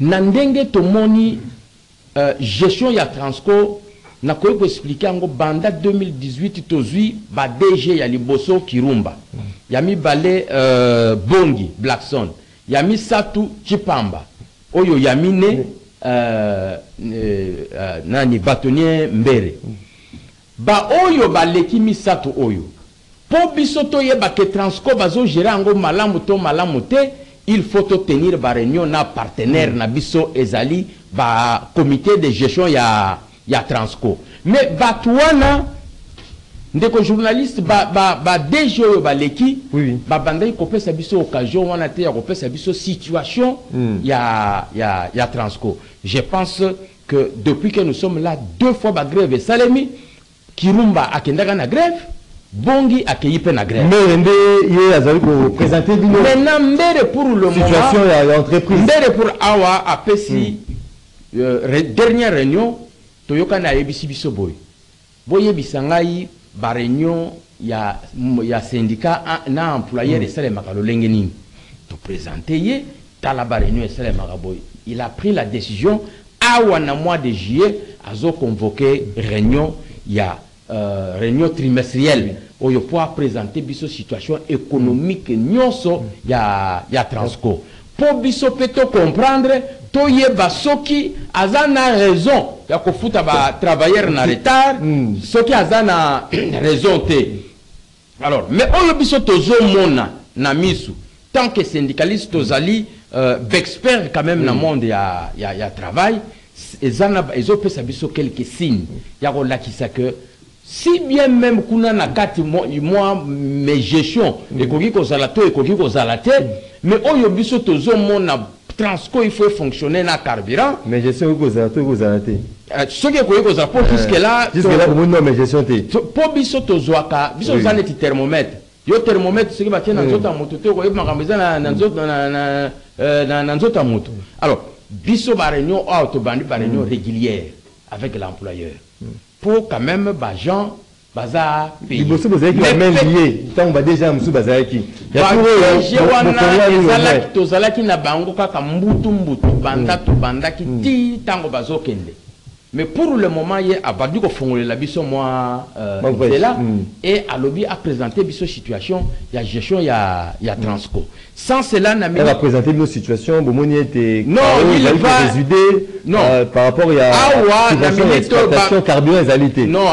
Na ndenge tomoni euh, gestion ya transco nakoki koexplike yango banda 2018 tozwi badg ya liboso kirumba. Ya mibale euh, bongi blackson. Ya misatu chipamba oyo ya mine euh, euh, euh, nani batonnier mbere. Baoyo baleki misato oyo. Mpo biso toyeba ke transco bazogere yango malamu to malamu te il faut totenir bareunion na partenaire na biso ezali bacomité de gestion ya, ya transco. Mais bato wana ndeko journaliste badg ba, ba DG oyo baleki babandaki kopesa biso occasion wana te ya kopesa biso situation Mm. ya, ya, ya transco. Je pense que depuis que nous sommes là deux fois bagrève esalemi kirumba akendaka na grève bongi akei mpe na grève. Mbere nde ye azali koprésente bino. Maintenant mbere pour le situation moment ya ya entreprise. mbere pour awa apesi euh, re, dernière réunion toyokani ayebisi biso boye boyebisa ngai baréunion ya, m- ya syndicat a- na employeur esalemaka lolenge nini. Toprésente ye tala baréunion esalemaka boye il a pris la décision awa na mois de juillet azoconvoke réunion ya euh, réunion trimestrielle. Oyo mpo apresente biso situation économique nyonso ya, ya transco. Mpo biso mpe tocomprendre toyeba soki aza na raison ya kofuta batravailleur na retard Mm. soki aza na raison te. Alors mais oyo biso tozomona na misu tant que syndicaliste tozali euh, baexpert quand même na monde ya, ya, ya travail ezopesa biso quelques signes ya kolakisa que si bien même kuna na kati mwa mwa me gestion ekoki kozala to ekoki kozala te mais oyo biso tozomona transco il faut fonctionner na carburant. Mais gestion okoki kozala to ekozala te euh, soki ekoki kozala po jusque là jusque là omoni no mais gestion te So, mpo biso tozwaka biso Oui. toza neti thermomètre. Yo thermomètre soki batie na nzoto ya moto te okoyeba makambo eza na- na nzoto- na- euh, na na ya moto. Alors biso baréunion oyo tobandi baréunion régulière avec l'employeur. Mpo quand même bagen baza liboso bozalaki Mais na main pe- lié ntango badeja mosusu bazalaki. Ya Ba- turo oyo, DG bo- wana ezalaki tozalaki na bango kaka mbutu mbutu banda tobandaki ti ntango bazokende. Mais pour le moment ye abandi kofongolela biso mwa euh, nzela mm. et alobi apresente biso situation ya gestion ya, ya transco sans cela na Elle a présenté nos situations bomoni ete Non, il korésude, Non. euh, par rapport ya Awa, na subvention ya minute oyo exploitation ba- carburant te non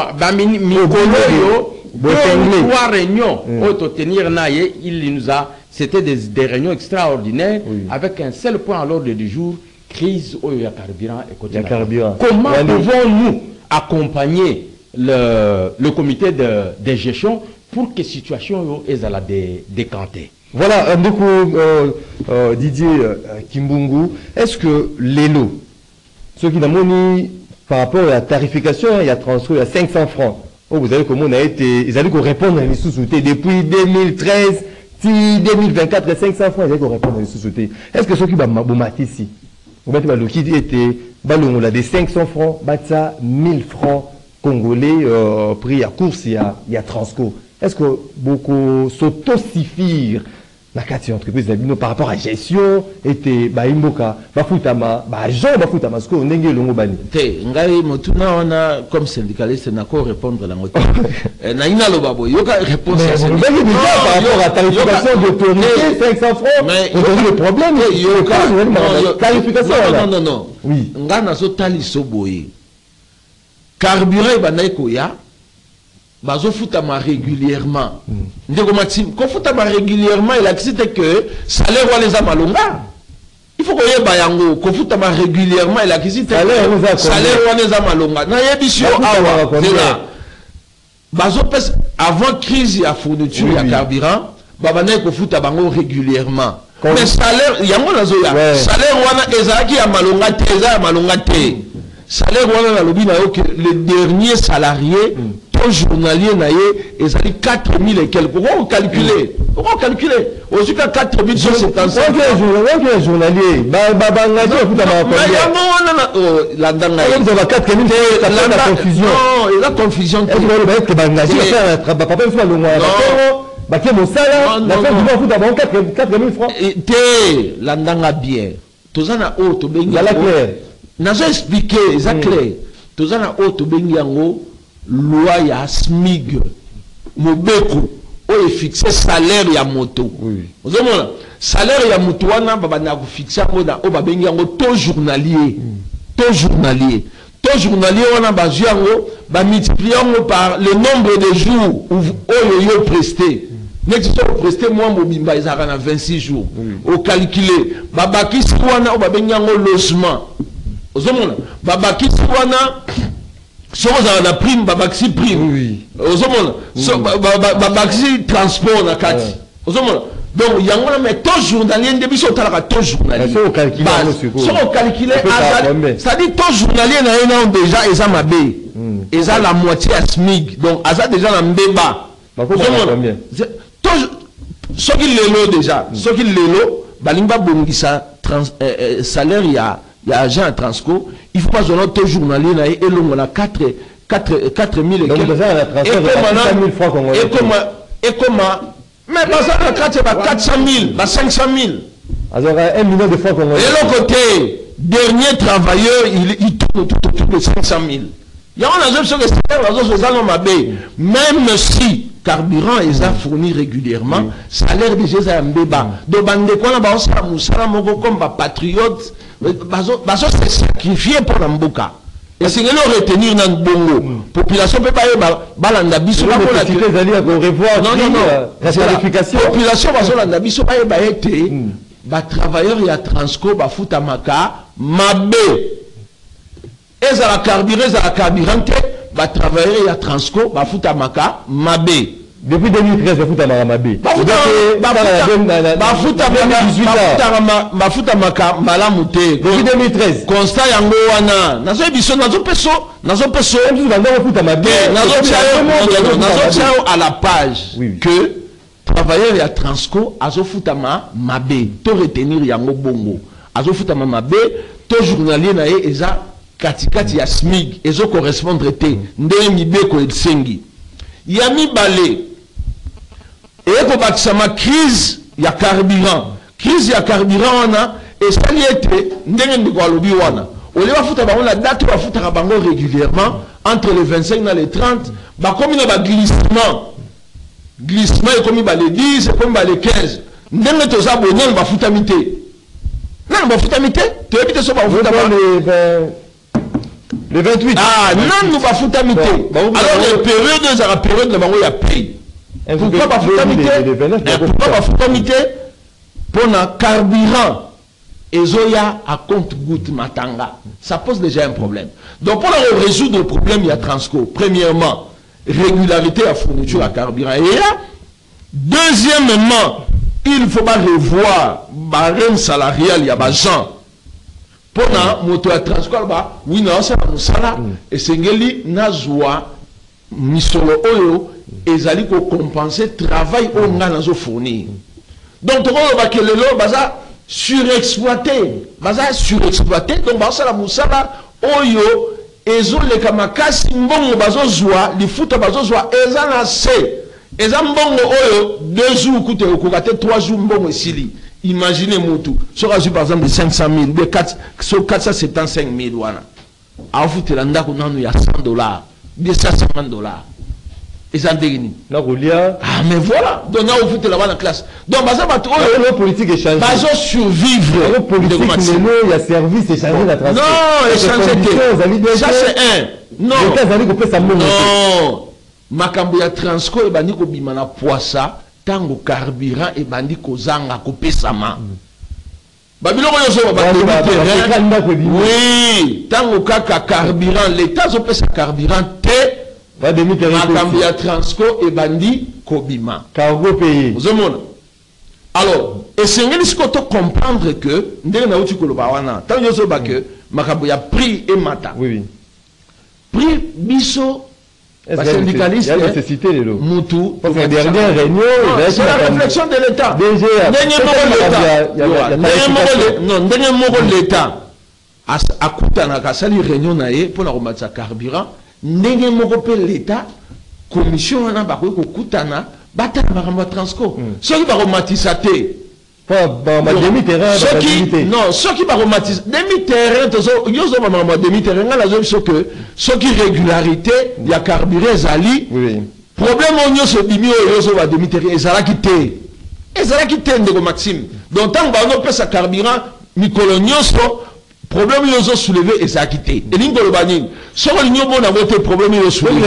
deux ou trois réunions Mm. oyo totenir na ye il nous a c'était des, des réunions extraordinaires Oui. avec un seul point à l'ordre du jour crise oyo ya carburant et côté carburant. comment pouvons-nous accompagner le, le comité de, de gestion pour que situation de, décantée? Voilà, ndeko euh, euh, Didier euh, Kimbungu, est-ce que l'élo, ce qui n'a moni par rapport à la tarification, il y a transfert, a 500 francs. Oh, vous avez comment on a été, ils allaient répondre à les sous-soutés depuis 2013, si 2024, 500 francs, ils allaient répondre à les sous-soutés. Est-ce que ce qui m'abomati ici, vous le là, des 500 francs, batza 1000 francs congolais, euh, prix à course, il y a, il y a Transco. Est-ce que beaucoup s'autosuffire na kati ya entreprise na bino par rapport à gestion ete bayimboka bafutama baagent bafutama sikoyo ndenge elongo bani te ngai motuna wana comme syndicaliste nako répondre nango te. Eh, nayi naloba boye yoka réponse ya syndi- olobaki déjà par rapport à tarification d'autorité te- 500 francs Mais- aujourd'hui le problème tarification non, wana non, non, non. Oui. nga nazotaliso boye carburant ebandaki koya bazofutama régulièrement. Ndeko maxime kofutama régulièrement elakisi te ke salaire wana eza malonga. Il faut koyeba yango. Kofutama régulièrement elakisi te Salaire wana eza malonga. Nayebi yo Bafutamaka awa combien? zela bazopesa avant crise ya fourniture ya carburant babandaki kofuta bango régulièrement. Mais salaire yango nazoya. Salaire wana ezalaki ya malonga te eza ya malonga te salaire wana nalobi na yo ke le dernier salarié to journalier na ye ezali 4000 et quelque oko calculer oko calculer ozuka 4075 oke journalier babangaji bafutamaka mais combien? Yango wana na oh, landa ngai okomisa ba 4000 ça fait la confusion. non eza confusion te est-ce que baloba ete bangaji Eh. basala bapapa mosusu balongwa ya Non. bakongo bakie mosala na fin du bafuta bango 4000 francs. Eh, te landanga bien. Toza na oyo tobengi. Nazo explike eza clair toza na oyo tobengi yango loi ya smig mobeko oyo efixe salaire ya moto. Ozomona salaire ya moto wana babandaka kofixe yango na oyo babengi yango journalier. Taux journalier. Taux journalier wana bazwi yango bamultiplie yango par le nombre de jours où- oyo yo preste. Neti so opreste mwa mobimba ezalaka na 26 jours. Ocalcule babakisi wana oyo babengi yango logement ozomona babakisi wana soki ozala na prime babakisi prime. Oui. ozomona babakisi transport na kati. Ozomona donc yango na mais taux journalier nde biso otalaka taux journalier Mais soki ocalcule Base. yango sikoyo, soki ocalcule opesaka azali- combien? c'est-à-dire taux journalier na ye nano déjà eza mabe. Eza la moitié ya smig donc aza déjà na mbeba. Soki lelo déjà soki lelo balingi babongisa trans- eh, salaire ya ya agent ya transco. Il faut bazwa taux journalier na ye elongo na 4 4 4000 Donc, baza na transfert de 400 000 francs congolais. ekoma mais kati ya ba 400 000 ba 500 000 azwaka 1 million de francs congolais eloko te dernier travailleur il, il tourne tout autour de 500 000 yango nazo biso ke salaire bazoso eza no mabe même si carburant eza fourni régulièrement salaire déjà eza ya mbeba. Donc bandeko wana bazosala mosala moko comme bapatriote bazose sacrifie mpo na mboka esengeli oretenir na bongo population mpe bayeba balanda biso la la population bazolanda biso bayeba ete. Batravailleur ya transco bafutamaka mabe. Ezala carburant ezala carburant te batravailleur ya transco bafutamaka mabe depuis 2013 bafutamaka mabe bafutamaka malamu te. Depuis 2013 constat yango wana. Nazoyebi biso bafuta nazotia yo- non, non, non, nazotia yo à la page que travailleur ya transco azofutama mabe. To retenir yango bongo. Azofutama mabe to journalier na ye eza katikati ya smig ezocorrespondre te. Ndenge mibeko esengi. Ya mibale eye kobakisama crise ya carburant. Crise ya carburant wana esali ete ndenge ndeko alobi wana. Olie bafuta bango na date bafutaka bango régulièrement entre le 25 na le 30 bakomi na baglissement glissement. Ekomi ba le 10 ekomi ba le 15 ndenge toza boye nano bafutami te nano bafutami te toyebi te so bafutama le ben, le 28 ah nanu bafutami te bah, alors période ezalaka période na bango ya pay Un pourquoi truc- bafutami le- le- le 29, te Eh, pourquoi bafutami te mpona carburant ezoya à compte goutte matanga. Ça pose déjà un problème. Donc mpona résoudre le problème ya transco. Premièrement régularité ya fourniture ya carburant. Eya deuxièmement il faut barevoir barème salarial ya bagent mpona moto ya transco aloba wi naosala mosala esengeli nazwa misolo oyo ezali kokompense travail oyo ngai nazofournir. Donc tokolobake lelo baza surexploité baza surexploité. Donc bazosala mosala oyo ezoleka makasi mbongo bazozwa lifuta bazozwa eza na se. Eza mbongo oyo deux jours kuta ekoka te trois jours mbongo esili. Imagine mutu soki azwi par exemple 500 000 be 4 so 475 000 wana afutela ndako nanu ya 100 dollars be 150 dollars. Eza ndenge nini ah mais voilà. Donc na ofutela bana classe. Donc baza bato oyo politique échange bazosurvivre oyo politique lelo ya service échange na transport non échange te ça c'est un. Non. Leta ezali kopesa mbongo non. Makambo ya transco ebandi kobima na poisa ntango carburant ebandi kozanga kopesama babiloko nyonso ebimi. oui ntango kaka carburant leta azopesa carburant te. Makambo ya transco ebandi kobima. Ozomona. Alors esengeli sikoyo to comprendre que ndenge nauti koloba wana ntango nyonso oyeba ke makambo ya prix emata prix biso A basyndicaliste nécessité- il y a nécessité lelo mutu Parce que la dernière réunion, Non, a c'est la qui réflexion de l'état. A- moko il y a- l'état. a- a- a non, l'état. As- akutanaka asali réunion na ye mpona komatisa carburant. Ndenge moko mpe l'état commission wana bakoki kokutana batala makambo ya transco. Soki bakomatisa te demi terrain soki soki baromatise demi terrain yozoma makambo ya demi terrain ngai nazoyebi so ke soki régularité ya carburant ezali problème oyo nyonso ebimi oyo yozoba demi terrain ezalaki te ezalaki te ndeko maxime. Donc ntango bazopesa carburant mikolo nyonso problème oyo ozosouleve ezalaki te elingi koloba nini soki olingi omona ngo te problème oyo osouleve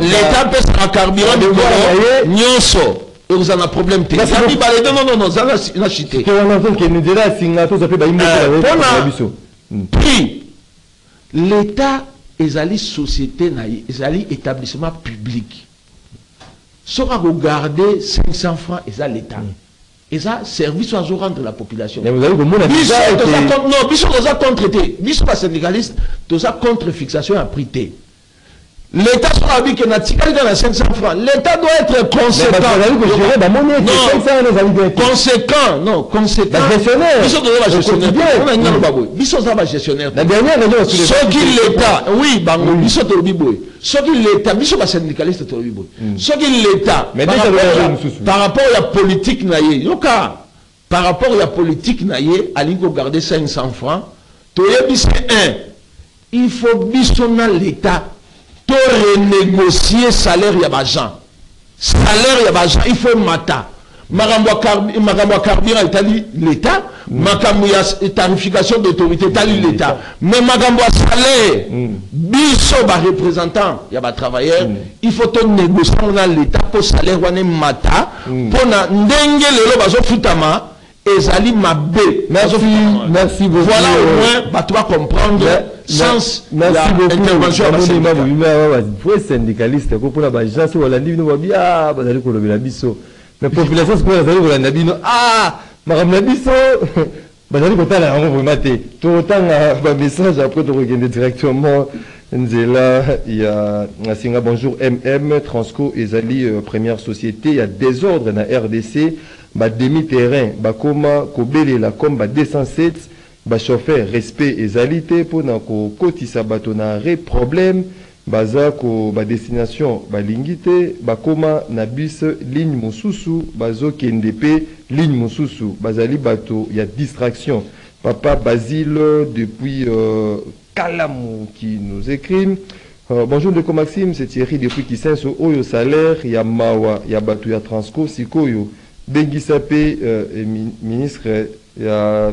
l'état apesaka carburant mikolo nyonso okozala na problème te ya mibale te nonono oza na chi te mpona prix l'état ezali société na ye ezali établissement public. Soki akogarde 500 francs eza l'état. Eza service oyo azorendre la population. Biso toza contre te biso basyndicaliste toza contre fixation ya prix te L'État soit dit que na tikali dans 500 francs. L'État doit être conséquent. Non, conséquent, non, conséquent. gestionnaire. Biso doit la gestionnaire. Biso doit la gestionnaire. La dernière réunion sur Ce qui l'État, oui, bango, biso to biboy. Ce qui l'État, biso ba syndicaliste to biboy. Ce qui l'État, par rapport à la politique na ye, yoka, par rapport à la politique na ye, alingo garder 500 francs, to yebise un, il faut biso na l'État to renégocier salaire ya bagent salaire ya bagent il faut mata. Makambo ya carburant etali l'état. Makambo ya tarification d'autorité etali l'état. Mais makambo ya salaire biso bareprésentant ya batravailleur il faut tonégocier ngo na l'état mpo salaire wana emata mpo na ndenge lelo bazofutama ezali mabe. Merci merci beaucoup voilà au moins bato bacomprendre sens merci beaucoup syndicaliste ko mpona bagent soki balandi bino babi a bazali kolobela biso. Mais population sikoyo bazali kolanda bino a makambo na biso. Bazali kotala yango vraimen te totanga bamessage après tokokende directement. Nzela ya nasinga bonjour mm transco ezali première société ya désordre na rdc bademi terrain bakóma kobelela comme ba 207 bachauffeur respect ezali te mpona kokotisa bato na re problème baza ko badestination balingi te bakóma na bus ligne mosusu bazokende mpe ligne mosusu bazali bato ya distraction. Papa basile depuis euh, qui nous écrit Euh, bonjour ndeko maxime c'est thierry depuis kisenso oyo salaire ya mawa ya bato ya transco sikoyo bengisa mpe euh, ministre ya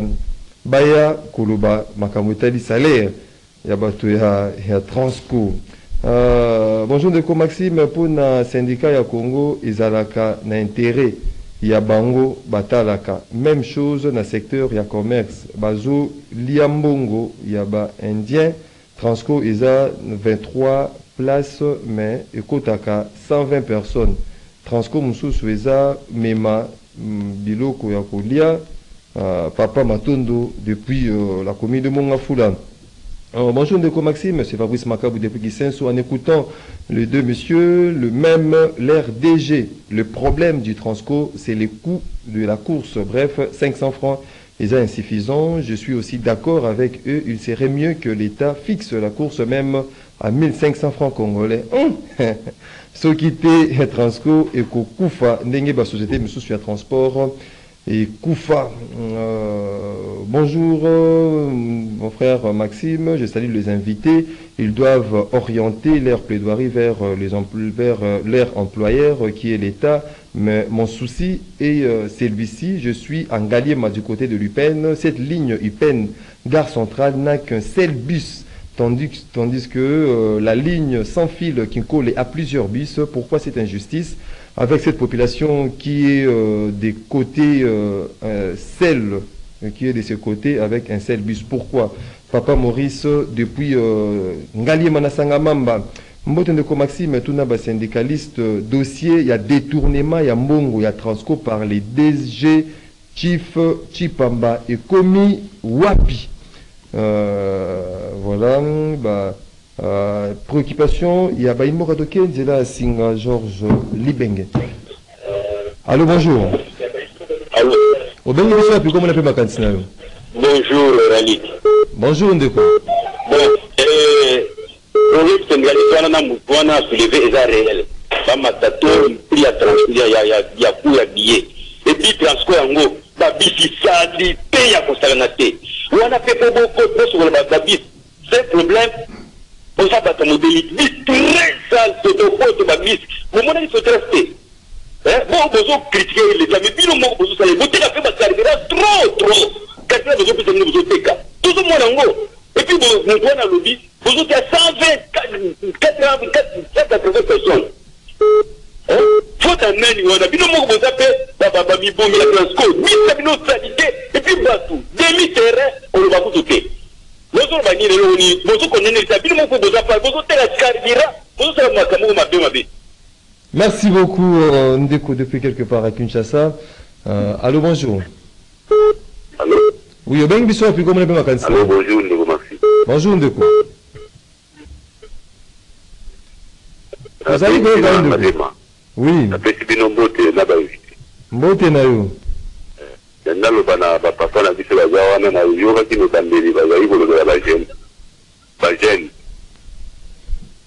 baya koloba makambo etali salaire ya bato ya, ya transco. Uh, bonjour ndeko maxime mpona syndicat ya congo ezalaka na intérêt ya bango batalaka. Même chose na secteur ya commerce. Bazolia mbongo ya baindien transco eza 23 place mais ekotaka 120 personnes transco mosusu eza mema biloko ya uh, papa matondo depuis uh, la commune de mongafula bonjour Ndeko Maxime, c'est Fabrice Macabou depuis Kisenso. En écoutant les deux messieurs, le même, l'air DG. Le problème du Transco, c'est les coûts de la course. Bref, 500 francs est insuffisant. Je suis aussi d'accord avec eux. Il serait mieux que l'État fixe la course même à 1500 francs congolais. Ce qui Transco et Koufa, Ndenge ba société, mais sur transport et Koufa. Euh, bonjour, euh, mon frère Maxime, je salue les invités. Ils doivent orienter leur plaidoirie vers, les vers leur employeur qui est l'État. Mais mon souci est euh, celui-ci. Je suis en Galiema du côté de l'UPEN. Cette ligne UPEN, gare centrale, n'a qu'un seul bus. Tandis, que la ligne sans fil qui colle à plusieurs bus. Pourquoi cette injustice avec cette population qui est euh, des côtés euh, euh, celle qui est de ce côté avec un seul bus? Pourquoi? Papa Maurice, depuis Ngali Manasanga Mamba, Mbotendeko Maxime, Tuna syndicaliste, dossier, il y a détournement, il y a Mbongo, il y a Transco par les DG, Chief, Chipamba et Komi Wapi. Voilà, bah, Uh, préoccupation ya baimboka tokenzela singa georges libenge allo bonjour Allô. obengi na yo Bonjour Ralik. bonjour ndeko Bon, euh, projet réel. Bamata to prix ya transport ya ya ya coût ya billet. epuis transco yango babisi sali te ya kosalana te wana mpe po bosokola babisi c'est problème. Boza bato modeli bis très sale totopoto babisi bomonaki sotresse te bo bozocritique leta me bino moko bozosala boteka mpe bacarburant trop trop. Carburant bozopesa bino bozoteka tozomona yango epuis moto wana alobi bozotia cent vingt quatre-vingts personnes fota nani wana bino moko boza mpe bamibongi ya transco bisa bino osali te epuis bato demi terrain oloba kutu te bozoloba nini lelo oni bozokonenelisa bino moko boza pale bozotela carburant bozosala makambo moko mabe mabe Merci beaucoup, euh, Ndeko, depuis quelque part à Kinshasa. Euh, allô, bonjour. Allô Oui, puis comment on Allô, bonjour, Ndeko, merci. Bonjour, Ndeko. Vous allez bien, Ndeko Oui. napesi bino mbote na bainvité Mbote na yo. naloba na bapapa na biso baza wana na yokaki mobandeli bazali kolobela bagene bagene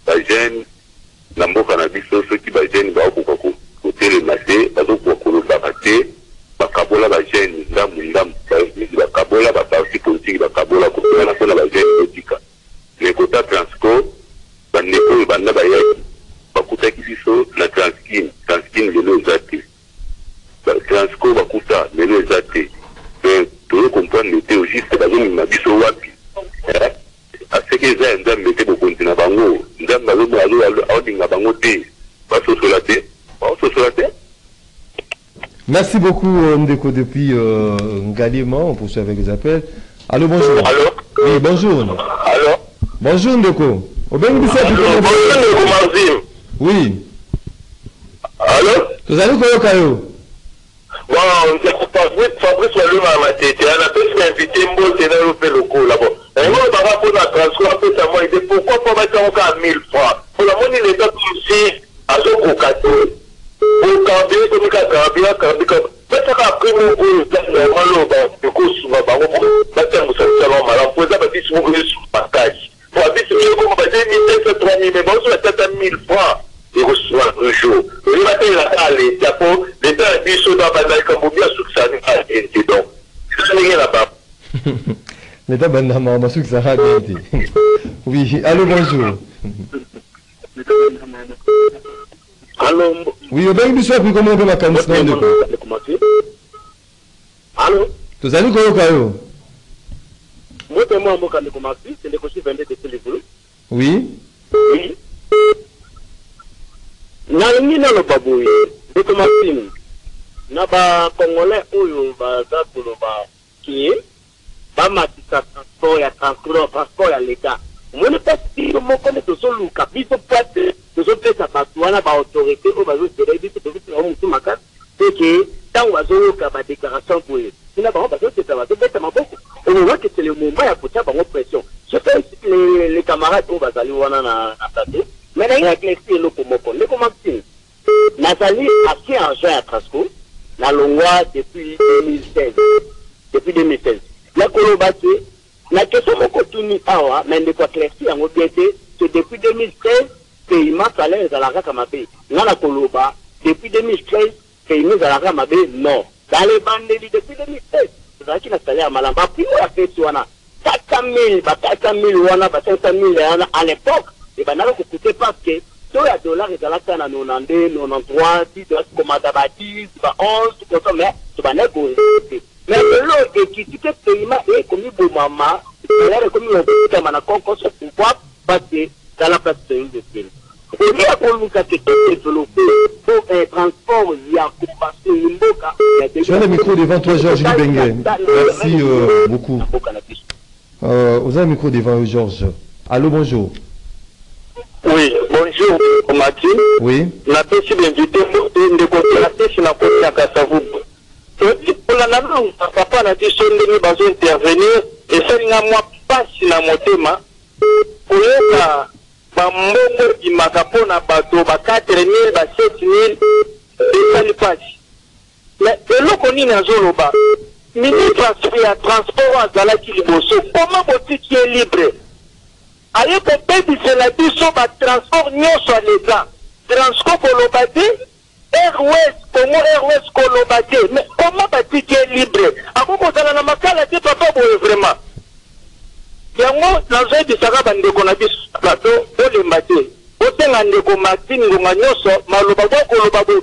bagene na mboka na biso soki bagene baokoka kotelema te bazokoka kolobaka te bakabola bagene ndambu ndambu bakabola baparti politike bakabola kopelana mpona bagene etika me kota transco bandeko oyo banda bayaki bakutaki biso na transkin transkin lelo eza te transco bakuta lelo eza te me toyo comprendre te juste bazomema biso wapi aseke eza ya nzambe te bokonzi na bango nzambe aodinga bango te basosola te baososola te Merci beaucoup, euh, Ndeko, depuis euh, Ngalima. On poursuit avec les appels. Allô, bonjour. Allô? Oui, bonjour. Allô? Bonjour, Ndeko. Au bien, bonjour ndeko Oui. alo tozali koyoka yo? Fabrice maluma ya matete napesi mainvite mbote nayo mpe lokola bo yango baka mpona transport apesa mwa ide pourkui mpo batiango kaka 1000 francs? Mpona moni leta tosi azokoka te bokambie komika kambie kambika batiaka apri moko eza normalo ekosuma bango batiangosaisaa malamu mpo eza babisi moko esuma kaki po babisi moko bademi 2 3 000 me baoso batata 1000 francs. et recevoir un jour. Le matin, il a parlé, d'abord, l'État a dit, ce dans Banal Cambodia, sous sa réalité, donc. Ça n'est rien là-bas. L'État Banal Cambodia, sous sa réalité. Oui, allô, bonjour. Allô. Oui, ben, monsieur, vous comment vous avez commencé Allô. Tous allez, comment vous avez Moi, moi, moi, quand vous commencez, c'est le coach 22 de téléphone. Oui. Nalingi naloba boye? Ndeko Maxime na bacongolais oyo baza koloba ke bamatisa transport ya transport transport ya leta omoni mpasi biso moko nde tozoluka. Biso pate tozopesa bato wana baautorité oyo bazosere biso tozopesa motu makasi. Teke ntango bazoyoka badéclaration boye tina bango bazopesa bazobeta maboko. Omoyoke c'est le moment ya kotia bango pression. Les, les camarades oyo bazali wana na, plateau mais naye éclairci eloko moko ndeko maxime nazali ancien agent ya trasco nalongwa depuis 2016 depuis 2016 nakoloba te na question moko tuni awa me ndeko aclairci yango bien te que depuis 2016 paiement salaire ezalaka kaka mabe nga nakoloba depuis 2013 paiement ezalaka mabe non. Dans les bandeli depuis 2016 ezalaki na salaire ya malamu baprimo ya fesi wana 400 000 ba 400 000 wana ba 500 000 wana à l'époque ebandaka kokute parce que to ya dollar ezalaka na 92 93 10 dollars komata ba 10 ba 11 koso mais tobandaki kote mais lelo ekiti ke paiement ekomi bomama salaire ekomi kokutama na konkoso pouvoir parce que dans la place toyingi esili olia koluka ke todevelope po transport ya kobasungi mboka Tu as le micro devant toi, Georges Libengue. Merci euh, beaucoup. Euh, vous avez le micro devant Georges. Allô, bonjour. Oui bonjour omaki Oui. napesi ndeko napesi na koti ya kasavubu kolanda na papa na biso ndenge bazointervenir esalinga mwa mpasi na motema koyoka bambongo ebimaka mpona bato ba 4 mille ba 7 mille esali mpasi mais eloko nini azoloba ministre ya transport azalaki liboso koma botiki ye libre aye kobebisela biso batransport nyonso ya leta transco koloba te airways congo airways koloba te mais comment batiki ye libre? Ako kozala na makala te papa boye vraiment. Yango nazoyebisaka bandeko na biso. Bato bolemba te botenga ndeko martin ngonga nyonso maloba bokoloba boye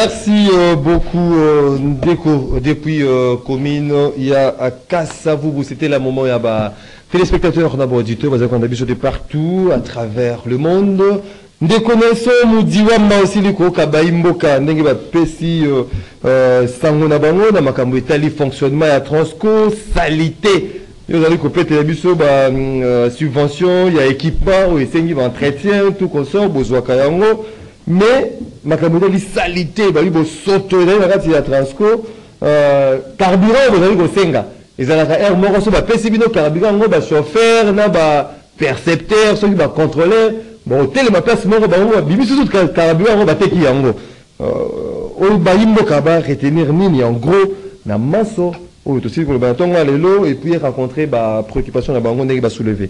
Merci euh, beaucoup euh, Ndeko depuis euh, il y a à Kassavubu c'était le moment il y a bah, téléspectateurs d'abord auditeurs vous avez de partout à travers le monde. Ndeko neso mudiwa ma aussi liko kabai mboka ndenge euh, euh, sango na bango na makambo etali fonctionnement ya transco salité. Oyo ozali kopetela biso ba mm, euh, subvention ya équipement oyo esengi baentretien tout consort bozwaka yango mais makambo etali salité bali bosoto ezali na kati ya transco. Euh, carburant bozali kosenga ezalaka aire moko so bapesi bino carburant yango bachauffeur na bapercepteur soki bacontrôleur bon otelema place moko bango babimi susu carburant yango bateki yango Euh, oyo bayi mboka baretenir nini en gros na maso oyo tosili koloba na ntongo ya lelo et puis rencontrer bapréoccupation na bango ndenge basoulever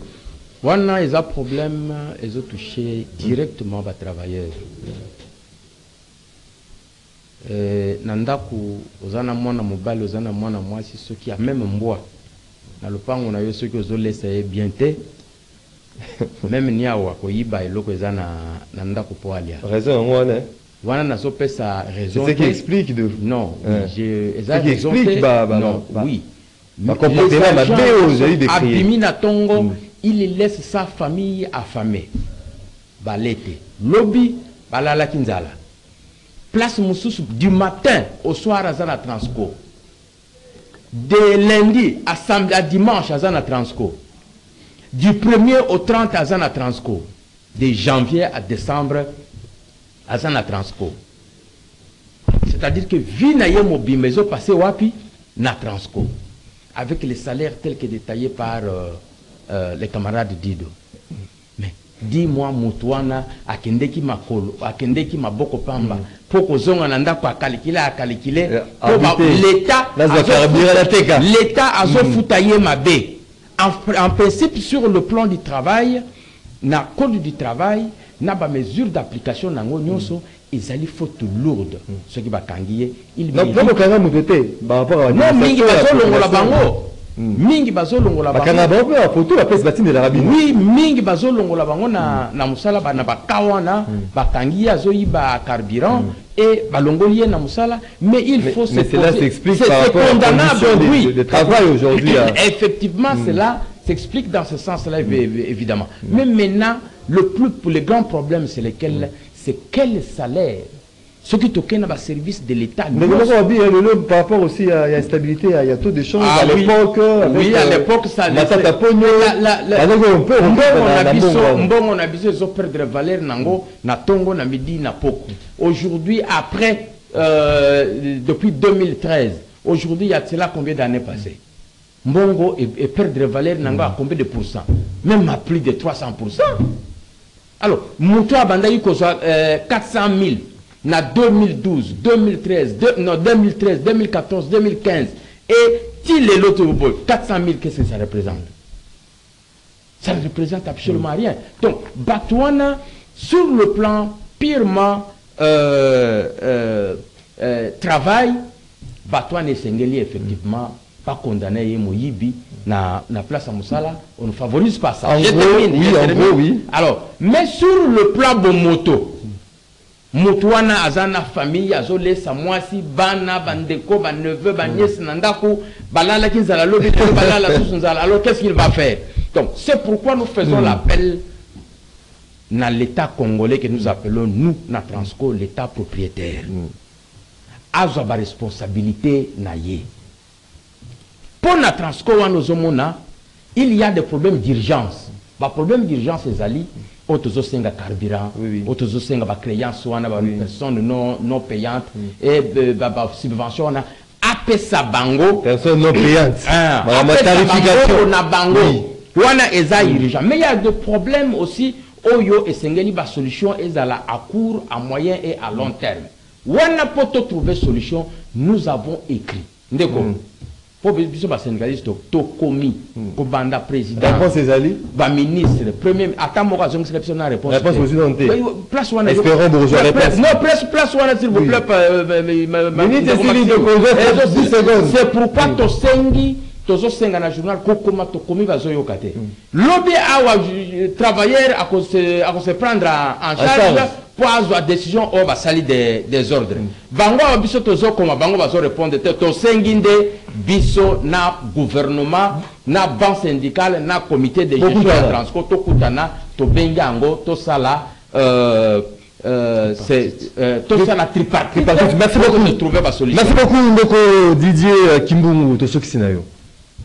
wana eza problème ezotouche directement batravailleur na ndako oza na mwana mobali oza na mwana mwasi soki ya meme mbwa na lopango na yo soki ozolesa ye bien te meme ni awa koyiba eloko eza na, na ndako po alia raison yango wana eh. wana nazopesa c'est raison ce qui te. explique de non je- eza raison te. non oui abimi na ntongo Mm. il laisse sa famille affamée balete lobi balalaki nzala place mosusu du matin au soir aza na transco. De lundi à à dimanche aza na transco. Du 1er au 30 aza na transco. De janvier à décembre aza na transco. C'est-à-dire que vie na ye mobimba ezopase wapi? Na transco. Avec les salaires tels que détaillés par euh, euh, les camarades dido dis-moi moto wana akendeki makolo akendeki maboko pamba. Mpo kozonga na ndako akalikile akalikile Lazwa azofuta- ye mabe en, en principe sur le plan du travail na code du travail na bamesure d'application nango nyonso ezali faute lourde. Soki bakangi ye mingi bazolongola bango mingi bazolongola bakanga bango mpe bafoto bapesi batindelaka bino oui mingi bazolongola bango na, na mosala ba- na baka wana bakangi ye azoyiba carburant et balongoli ye na mosala. Mais il faut se mais s'explique c'est- condamnable, oui. de- de travail aujourd'hui, hein. effectivement cela s'explique dans ce sens-là évi- évi- évidemment. Mais maintenant le plus pour les grands problèmes c'est lesquels? C'est quel salaire? Soki tokei na baservice de l'état ndenge moko babi lelo par rapport aussi à ya instabilité ya taux de change Ah à oui. l'époque Oui, à l'époque, ça matata peut mbongo na biso ezoperdre valeur nango na ntongo na midi na poko aujourd'hui après euh, depuis 2013 aujourd'hui il y a cela combien d'années passées? Mbongo et, et perdre valeur nango à combien de pourcents même à plus de 300 alors moto abandaki kozwa euh, 400 000 na 2012 2013 deux- non 2013 2014 2015 et ti lelo toboy 400 000 qu'est-ce que ça représente? Ça ne représente absolument rien. Donc bato wana sur le plan purement euh, euh, euh, travail bato wana esengeli effectivement pas condamné ye moyibi na, na place ya mosala on ne favorise pas ça. En gros, oui, en gros, oui. alors mais sur le plan bomoto moto wana aza na famille azolesa mwasi bana bandeko baneveu baniesi na ndako. Balalaki nzala lobi balala susu nzala. Alors qu'est-ce qu'il va faire? Donc c'est pourquoi nous faisons l'appel na l'état congolais que nous appelons nous na transco l'état propriétaire. Azwa baresponsabilité na ye. Mpo na transco wana ozomona il y a des problèmes d'urgence. Baproblème d'urgence ezali oyo tozosenga carburant Oui, oui. oyo tozosenga bacréance wana bapersone non, non payante e basubvention wana. Apesa bango. Personne non payante Ah, makambo ya apesa bango tarification. na bango. Oui. wana eza urgent mais il y a des problèmes aussi oyo esengeli basolution ezala à court à moyen et à long terme. Wana mpo totrouver solution nous avons écrit. Ndeko mpo biso basyndicaliste tokomi kobanda président réponse ezali baministre premier ata moko azongisaka biso na réponse? Réponse te. président te. Oui, place wana Espérons bourgeois Place- réponse. non place place wana s'il vous Oui. plaît euh, euh, Eh, so- 10 secondes. c'est pourquoi tosengi tozosenga na journal kokoma tokomi bazoyoka te lobi awa ju- travailleur akose prendre en en charge charge. po azwa décision oyo basali des des ordres bango awa biso tozokoma bango bazorépondre te tosengi nde biso na gouvernement na banque syndicale na comité de gestion ya transport tokutana tobengi yango tosala euh, euh, c'est, euh, tosala tripartite Tripartite. Merci beaucoup. trouver basolution merci beaucoup ndeko didier euh, kimbungu tosokisi na yo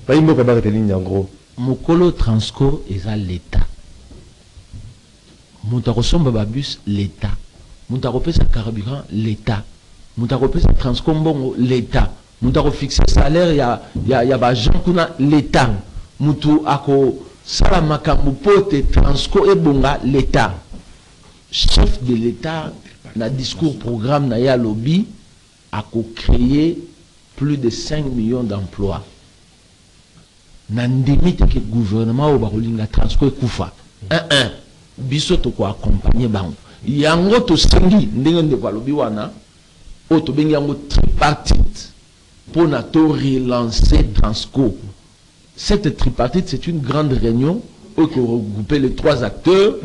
bayimboka bakete ligne en gros mokolo transco eza l'état moto akosomba babus l'état. Moto akopesa carburant l'état. Moto akopesa transco mbongo l'état. Moto salaire ya, ya, ya baagent kuna l'état. Moto akosala makambo mpo te transco ebonga l'état. Chef de l'état na discours programme na ye alobi akocréer plus de 5 millions d'emplois. Na ndimi teke gouvernement oyo bakolinga transco ekufa. 1 biso tokoaccompagne bango. Yango tosengi ndenge ndeko alobi wana oyo tobengi yango tripartite mpona torelancer transco cette tripartite c'est une grande réunion oyo koregrouper les trois acteurs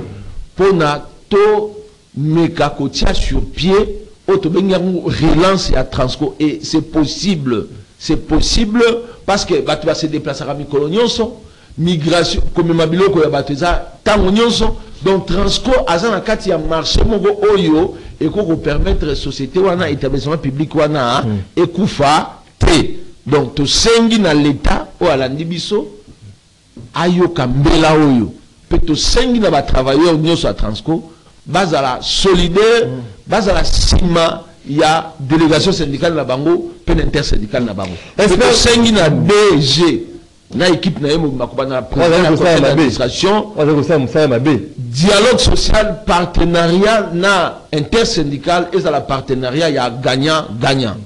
mpona tomeka kotia sur pied oyo tobengi yango relance ya transco. Et c'est possible c'est possible parce que bato base déplaçaka mikolo nyonso migration komema biloko ya bato eza ntango nyonso donc transco aza na kati ya marché moko oyo ekoki kopermettre société wana établissement public wana ekufa te donc tosengi na l'état oyo alandi biso ayoka mbela oyo. Mpe tosengi na batravailleur nyonso ya transco. Bazala solidaire bazala nsima ya délégation syndicale na bango mpe na intersyndicale na bango. Tosengi na dg na équipe na ye président mabe. dialogue social partenariat na intersyndical ezala partenariat ya gagnant gagnant.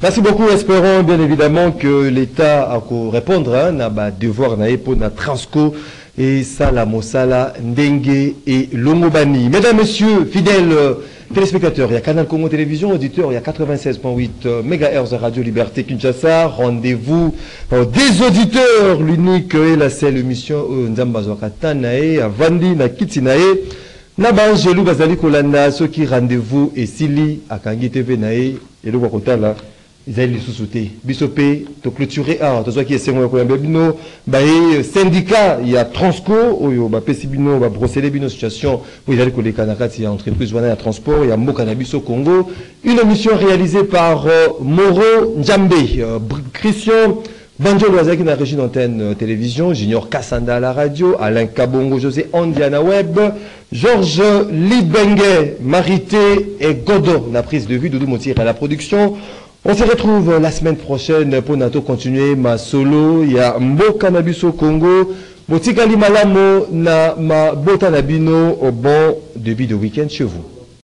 Merci beaucoup. Espérons bien évidemment que l'État a répondre hein, na ba devoir na Transco et Sala Mosala Ndenge et Longobani. Mesdames, Messieurs, fidèles euh, téléspectateurs, il y a Canal Congo Télévision, auditeur, il y a 96.8 euh, MHz Radio Liberté Kinshasa. Rendez-vous euh, des auditeurs, l'unique et la seule émission euh, Nzamba Zwakata Nae, Vandi na Kitsi Nae. na baangelu bazali kolanda soki rendez-vous esili akangi tv na ye eloko ya kotala ezali lisusu te biso mpe toclôture awa tozwaki esengo ya koyamba bino. Baye syndicat ya transco. Oyo bapesi bino babrosele bino situation oyo ezali koleka na kati ya entreprise wana ya transport. Ya mboka na biso congo. Une émission réalisée par euh, moro njambe euh, christian Banjolo Azaki na régie d'antenne euh, télévision, Junior Kassanda à la radio, Alain Kabongo, José Andiana Web, Georges Libenge, Marité et Godot, la prise de vue, Doudou Motir à la production. On se retrouve la semaine prochaine pour Nato continuer ma solo. Il y a Mboka Nabiso Congo, Botikali Malamo na ma Bota Nabino au bon début de week-end chez vous.